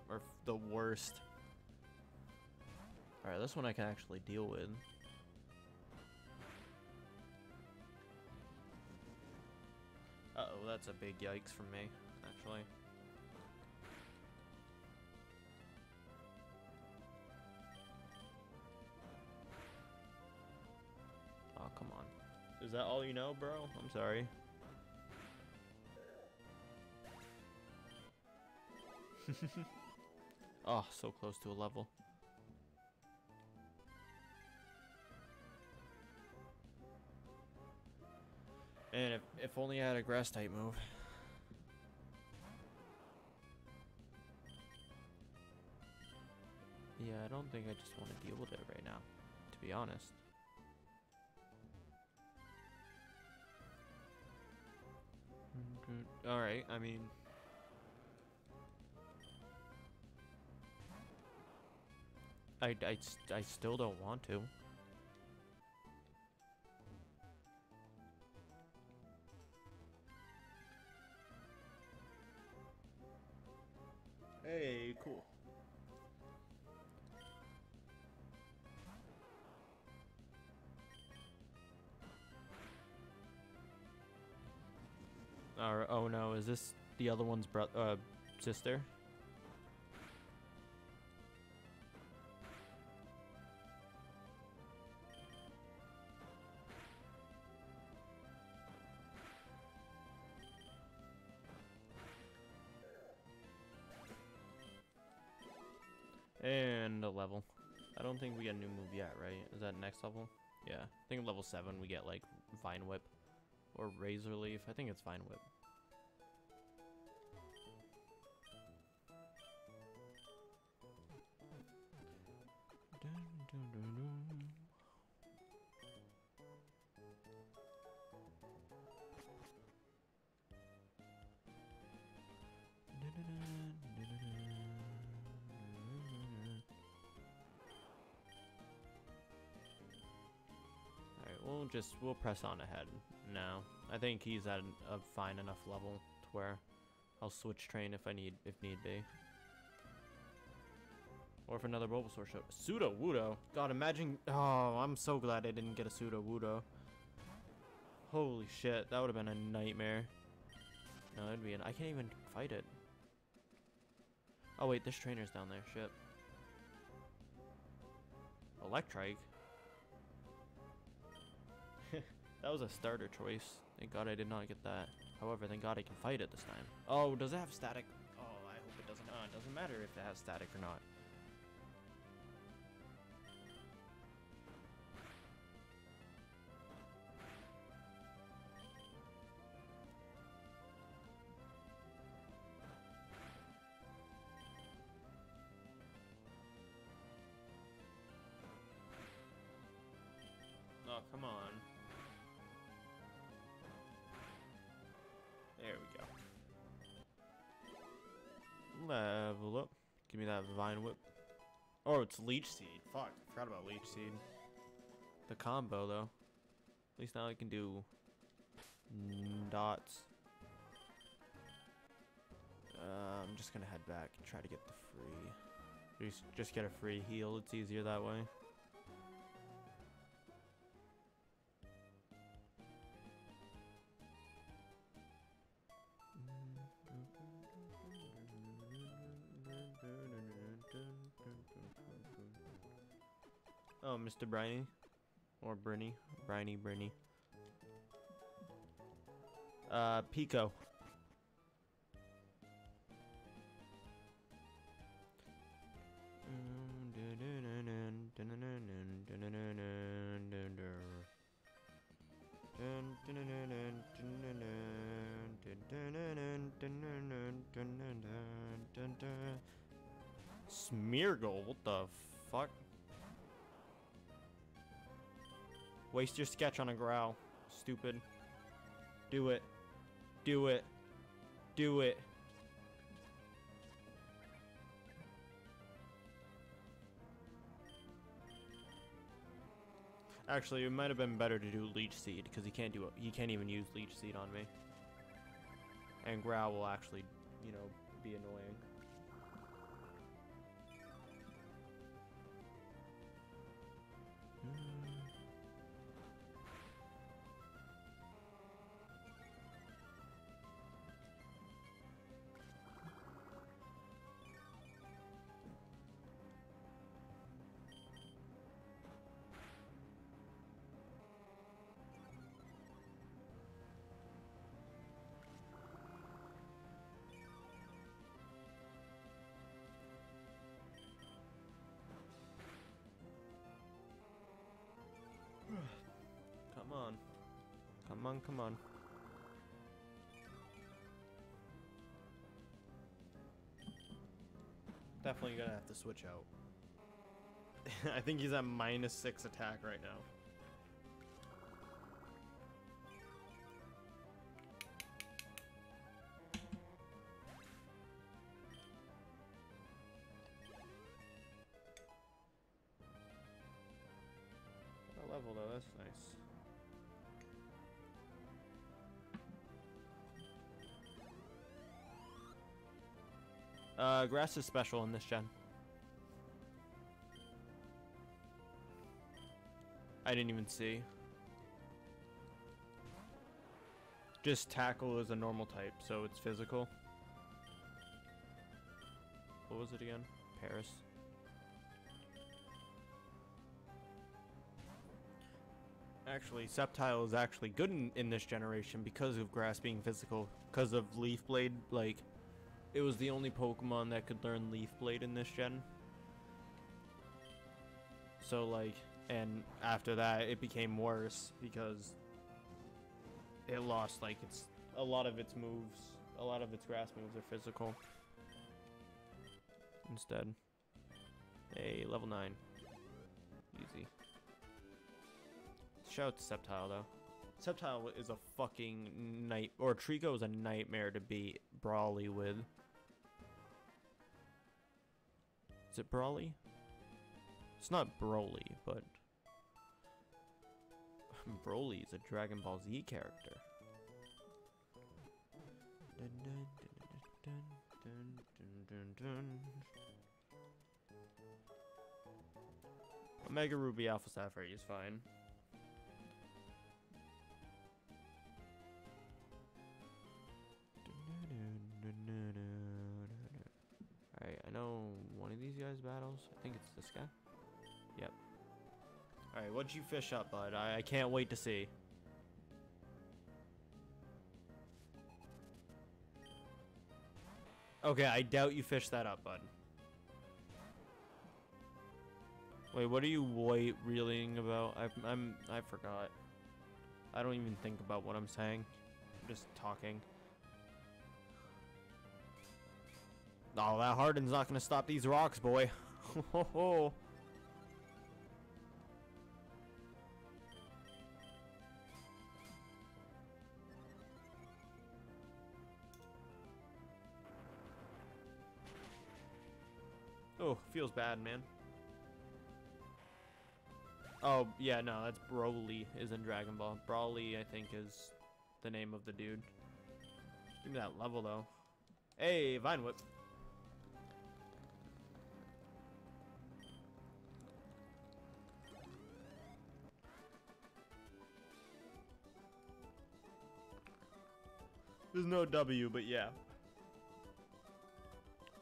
are the worst. All right, this one I can actually deal with. That's a big yikes from me, actually. Oh, come on. Is that all you know, bro? I'm sorry. oh, so close to a level. And if, if only I had a grass type move. Yeah, I don't think I just want to deal with it right now, to be honest. Mm-hmm. Alright, I mean... I, I, I still don't want to. Hey, cool. Oh no, is this the other one's bro- uh, sister? Yet, right? Is that next level? Yeah. I think level 7 we get like Vine Whip. Or Razor Leaf. I think it's Vine Whip. Just, we'll press on ahead now. I think he's at a fine enough level to where I'll switch train if I need, if need be. Or if another Bulbasaur show. Pseudo Wudo. God, imagine. Oh, I'm so glad I didn't get a Sudowoodo. Holy shit, that would have been a nightmare. No, it'd be an. I can't even fight it. Oh wait, this trainer's down there. Shit. Electrike. That was a starter choice. Thank God I did not get that. However, thank God I can fight it this time. Oh, does it have static? Oh, I hope it doesn't. Uh, it doesn't matter if it has static or not. Oh, come on. Give me that vine whip. Oh, it's leech seed. Fuck, I forgot about leech seed. The combo though. At least now I can do dots. Uh, I'm just gonna head back and try to get the free. Just, just get a free heal. It's easier that way. Oh, Mr. Briny. Or Brinny. Briny, Brinny. Uh, Peeko. Smeargle, what the fuck? Waste your sketch on a growl. Stupid. Do it. Do it. Do it. Actually, it might have been better to do Leech Seed because he can't do it. He can't even use Leech Seed on me. And Growl will actually, you know, be annoying. Come on, come on. Definitely gonna have to switch out. I think he's at minus six attack right now. Uh, grass is special in this gen. I didn't even see. Just tackle is a normal type, so it's physical. What was it again? Paris. Actually, Sceptile is actually good in, in this generation because of grass being physical. Because of Leaf Blade, like, it was the only Pokemon that could learn Leaf Blade in this gen. So, like, and after that, it became worse because it lost, like, its a lot of its moves, a lot of its grass moves are physical. Instead, a level 9. Easy. Shout out to Sceptile, though. Sceptile is a fucking night, or Treecko is a nightmare to beat Brawly with. Is it Brawly? It's not Broly, but Broly is a Dragon Ball Z character. Dun, dun, dun. Omega Ruby Alpha Sapphire is fine. Alright, I know one of these guys battles. I think it's this guy. Yep. Alright, what'd you fish up, bud? I, I can't wait to see. Okay, I doubt you fished that up, bud. Wait, what are you wait reeling about? I, I'm I forgot. I don't even think about what I'm saying. I'm just talking. Oh, that Harden's not gonna stop these rocks, boy. Ho. Oh, feels bad, man. Oh, yeah, no, that's Broly is in Dragon Ball. Broly, I think, is the name of the dude. Give me that level, though. Hey, Vine Whip. There's no W, but yeah.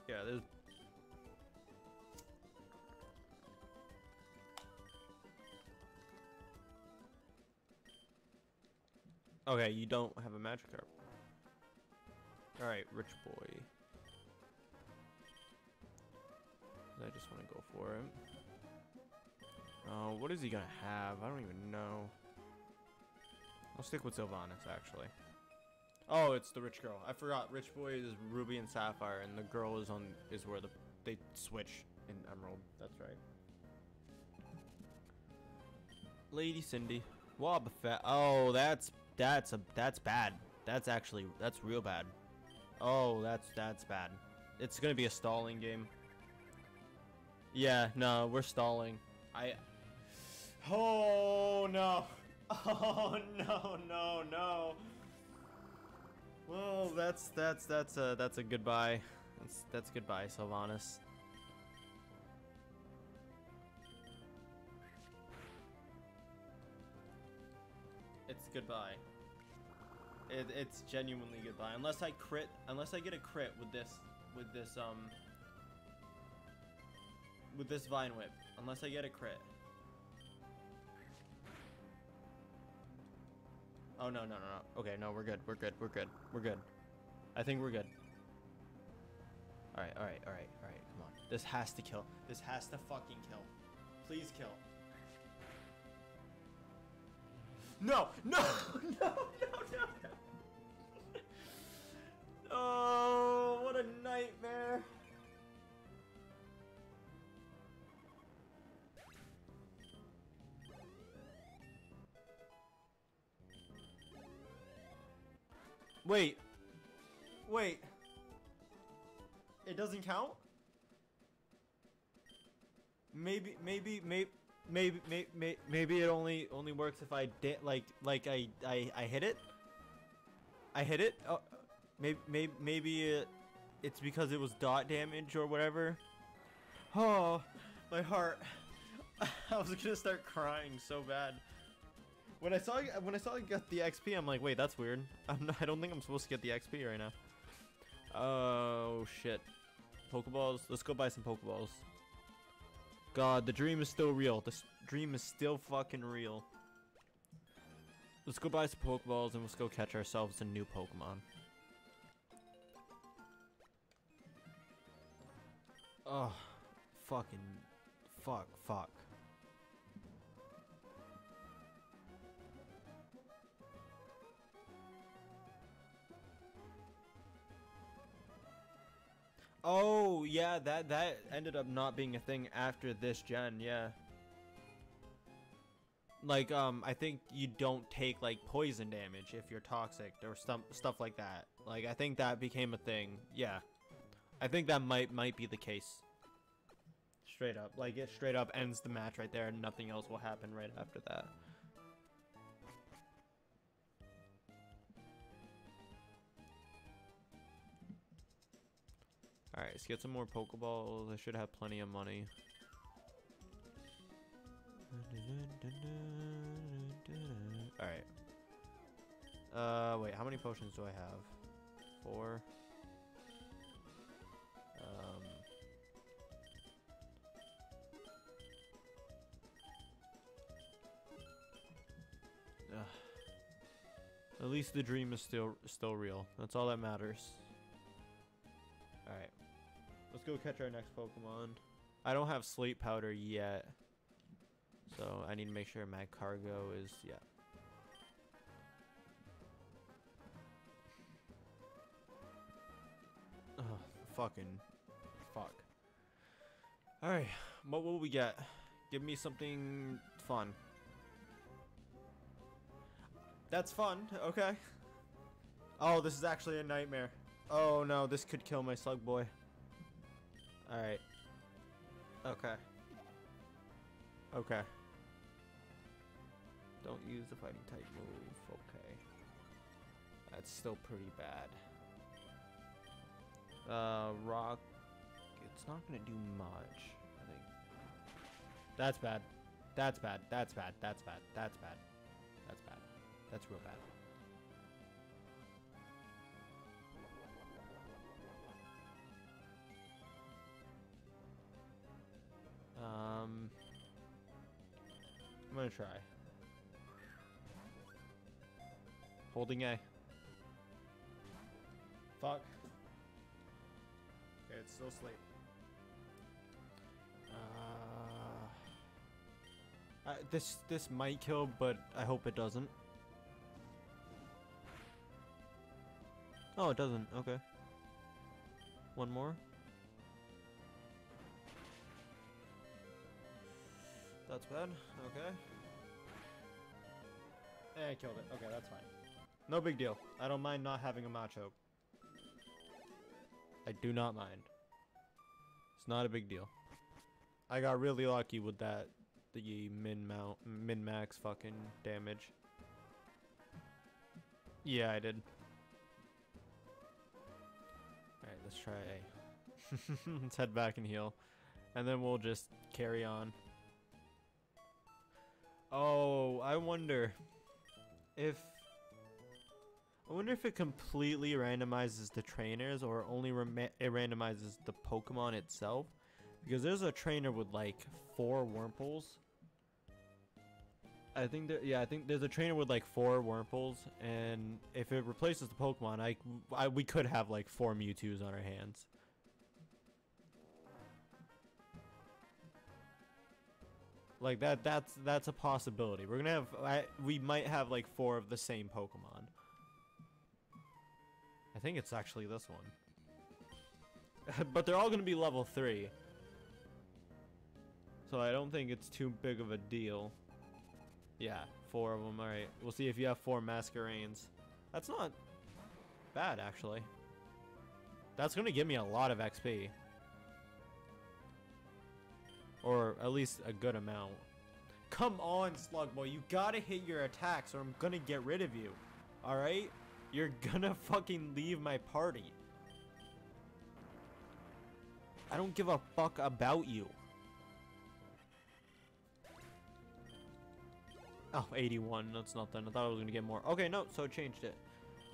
Yeah, there's Okay, you don't have a magic Magikarp. Alright, rich boy. I just want to go for it. Oh, what is he gonna have? I don't even know. I'll stick with Sylvanas, actually. Oh, it's the rich girl. I forgot. Rich boy is Ruby and Sapphire, and the girl is on is where the they switch in Emerald. That's right. Lady Cindy. Wobbuffet. Oh, that's that's a that's bad. That's actually that's real bad. Oh, that's that's bad. It's gonna be a stalling game. Yeah, no, we're stalling. I Oh no. Oh no no no. Well, that's that's that's a that's a goodbye. That's that's goodbye, Sylvanas. It's goodbye. It, it's genuinely goodbye. Unless I crit, unless I get a crit with this, with this um, with this vine whip. Unless I get a crit. Oh no no no no. Okay, no, we're good. We're good. We're good. We're good. I think we're good. All right, all right, all right, all right. Come on. This has to kill. This has to fucking kill. Please kill. No, no, no, no, no. Oh, what a nightmare. Wait. Wait. It doesn't count? Maybe, maybe, maybe, maybe, maybe, maybe it only only works if I did like like I I I hit it. I hit it. Oh, maybe maybe maybe it, it's because it was dot damage or whatever. Oh, my heart. I was gonna start crying so bad. When I saw when I saw I got the XP, I'm like, wait, that's weird. I'm not, I don't think I'm supposed to get the XP right now. Oh shit. Pokeballs. Let's go buy some Pokeballs. God, the dream is still real. This dream is still fucking real. Let's go buy some Pokeballs and let's go catch ourselves a new Pokemon. Oh, fucking, fuck, fuck. Oh, yeah, that that ended up not being a thing after this gen, yeah. Like, um, I think you don't take, like, poison damage if you're toxic or stuff stuff like that. Like, I think that became a thing, yeah. I think that might might be the case. Straight up. Like, it straight up ends the match right there and nothing else will happen right after that. Alright, let's get some more Pokeballs. I should have plenty of money. Alright. Uh, wait, how many potions do I have? Four. Um. Ugh. At least the dream is still still real. That's all that matters. Alright. Let's go catch our next Pokemon. I don't have sleep powder yet. So I need to make sure my cargo is, yeah. Oh, fucking fuck. Alright, what will we get? Give me something fun. That's fun, okay. Oh, this is actually a nightmare. Oh no, this could kill my slug boy. Alright. Okay. Okay. Don't use the fighting type move. Okay. That's still pretty bad. Uh, rock. It's not gonna do much. I think. That's bad. That's bad. That's bad. That's bad. That's bad. That's bad. That's real bad. Um, I'm gonna try. Holding A. Fuck. Okay, it's still asleep. Uh, this this might kill, but I hope it doesn't. Oh, it doesn't. Okay. One more. That's bad. Okay. Eh, I killed it. Okay, that's fine. No big deal. I don't mind not having a Machoke. I do not mind. It's not a big deal. I got really lucky with that the min mount min max fucking damage. Yeah, I did. Alright, let's try A. let's head back and heal. And then we'll just carry on. Oh, I wonder if I wonder if it completely randomizes the trainers or only it randomizes the Pokemon itself. Because there's a trainer with like four Wurmples. I think that yeah, I think there's a trainer with like four Wurmples, and if it replaces the Pokemon, I, I we could have like four Mewtwo's on our hands. Like that that's that's a possibility. We're gonna have I, we might have like four of the same Pokemon. I think it's actually this one. but they're all gonna be level three. So I don't think it's too big of a deal. Yeah, four of them. Alright, we'll see if you have four Masquerains. That's not bad, actually. That's to give me a lot of XP. Or at least a good amount. Come on, Slugboy. You gotta hit your attacks or I'm gonna get rid of you. Alright? You're gonna fucking leave my party. I don't give a fuck about you. Oh, 81. That's nothing. I thought I was going to get more. Okay, no, so changed it.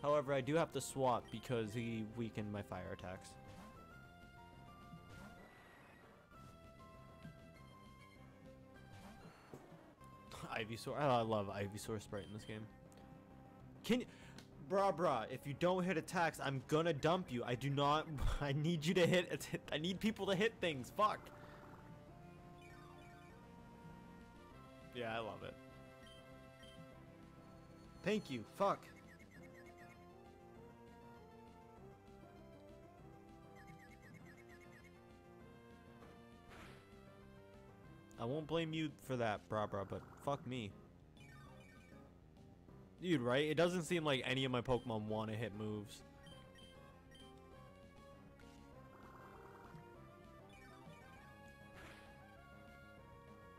However, I do have to swap because he weakened my fire attacks. Ivysaur. I love Ivysaur sprite in this game. Can you... Bruh, bruh, if you don't hit attacks, I'm gonna dump you. I do not... I need you to hit... I need people to hit things. Fuck. Yeah, I love it. Thank you. Fuck. I won't blame you for that, bra bra, but fuck me. Dude, right? It doesn't seem like any of my Pokemon want to hit moves.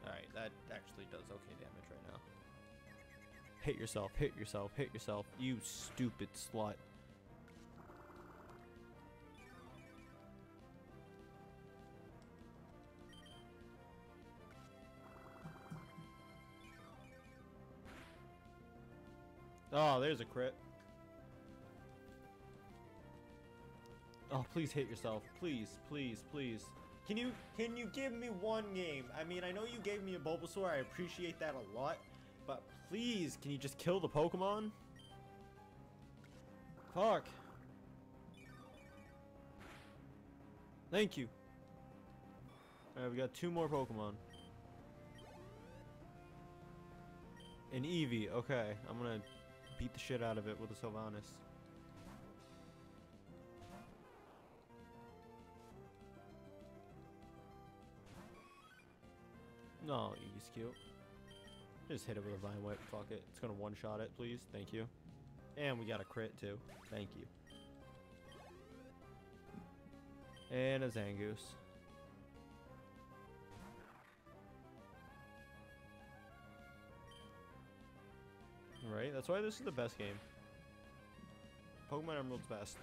Alright, that actually does okay damage right now. Hit yourself, hit yourself, hit yourself, you stupid slut. Oh, there's a crit. Oh, please hit yourself. Please, please, please. Can you can you give me one game? I mean, I know you gave me a Bulbasaur. I appreciate that a lot. But please, can you just kill the Pokemon? Fuck. Thank you. Alright, we got two more Pokemon. An Eevee, okay. I'm gonna beat the shit out of it with a Sylvanus. No, Eevee's cute. Just hit it with a Vine Whip. Fuck it. It's gonna one-shot it, please. Thank you. And we got a crit, too. Thank you. And a Zangoose. Right? That's why this is the best game. Pokemon Emerald's best.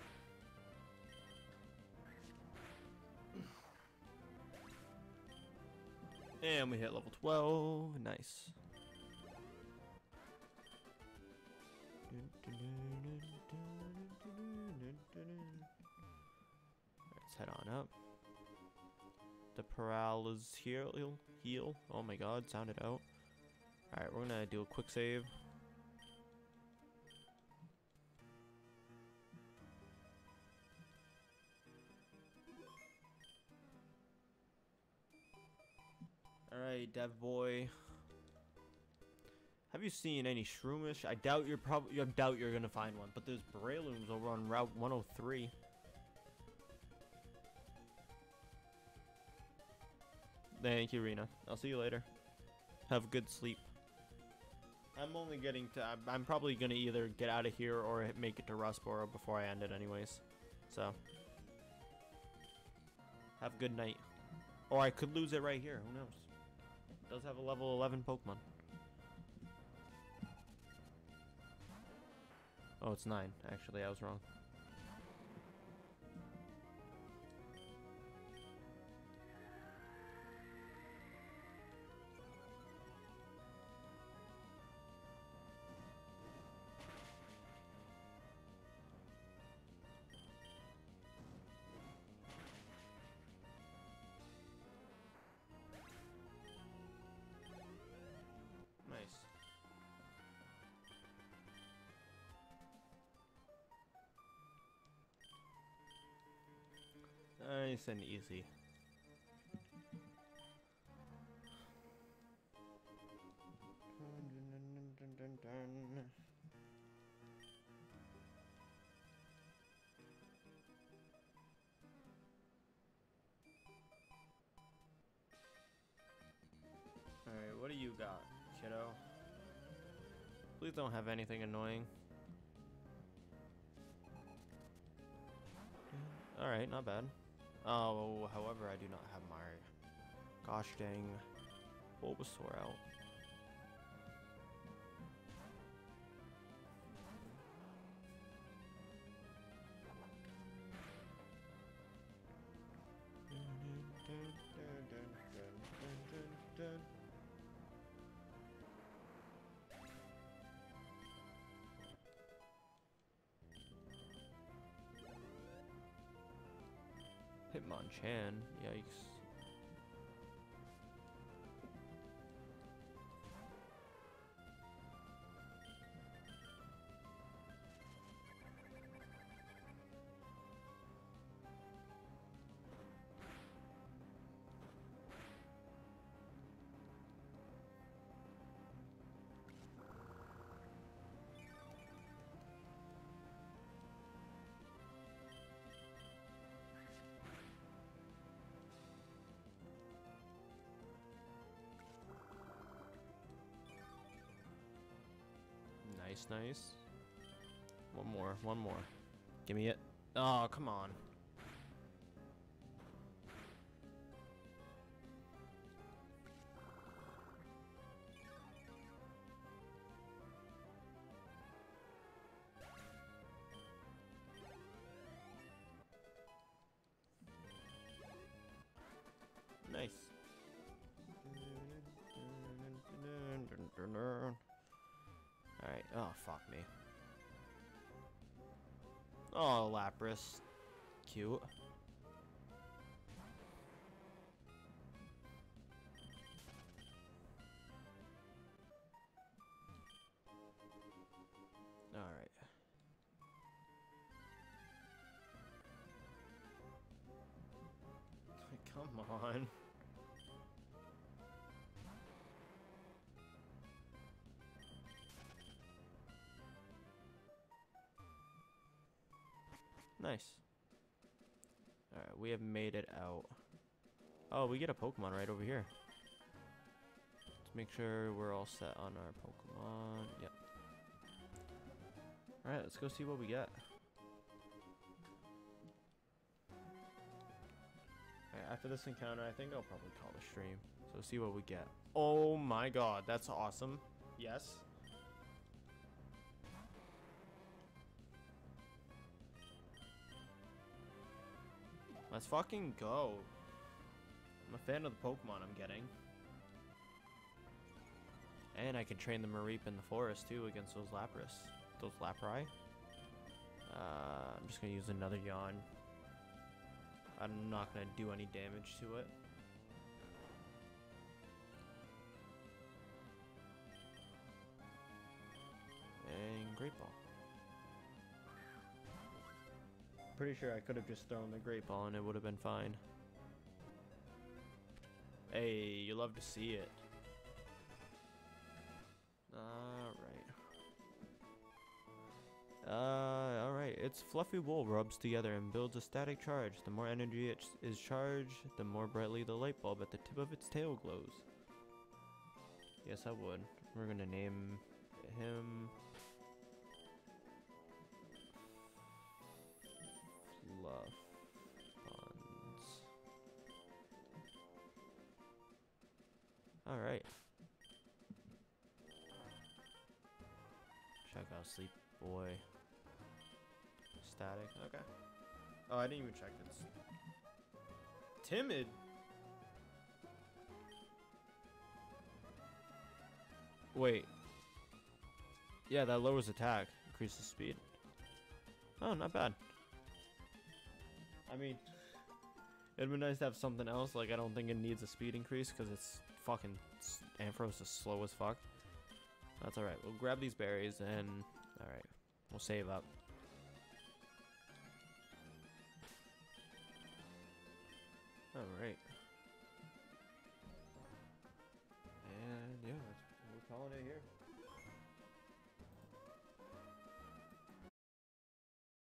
And we hit level 12. Nice. Let's head on up. The paralysis heal, heal, heal. Oh my god, sound it out. Alright, we're gonna do a quick save. Alright, Dev Boy. Have you seen any Shroomish? I doubt you're probably. I doubt you're gonna find one. But there's Breloom's over on Route 103. Thank you, Rena. I'll see you later. Have a good sleep. I'm only getting to. I'm, probably gonna either get out of here or make it to Rustboro before I end it, anyways. So. Have a good night. Or I could lose it right here. Who knows? Does have a level 11 Pokemon. Oh, it's 9. Actually, I was wrong. Nice and easy. Alright, what do you got, kiddo? Please don't have anything annoying. Alright, not bad. Oh, however, I do not have my gosh dang Bulbasaur out. Hitmonchan, yikes. Nice, nice. One more, one more. Give me it. Oh, come on. Lapras. Cute. Alright. Come on. Nice. Alright, we have made it out. Oh, we get a Pokemon right over here. Let's make sure we're all set on our Pokemon. Yep. Alright, let's go see what we get. After this encounter, I think I'll probably call the stream. So see what we get. Oh my god, that's awesome. Yes. Let's fucking go. I'm a fan of the Pokemon I'm getting. And I can train the Mareep in the forest too against those Lapras. Those Laprai. Uh, I'm just gonna use another Yawn. I'm not gonna do any damage to it. And Great Ball. Pretty sure I could have just thrown the Great Ball and it would have been fine. Hey, you love to see it. Alright. Uh, alright. Its fluffy wool rubs together and builds a static charge. The more energy it is charged, the more brightly the light bulb at the tip of its tail glows. Yes, I would. We're gonna name him... Alright. Check out Sleep Boy. Static. Okay. Oh, I didn't even check this. Timid? Wait. Yeah, that lowers attack. Increases speed. Oh, not bad. I mean, it'd be nice to have something else. Like, I don't think it needs a speed increase because it's fucking Ampharos is slow as fuck. That's alright. We'll grab these berries and alright. We'll save up. Alright. And yeah, we're calling it here.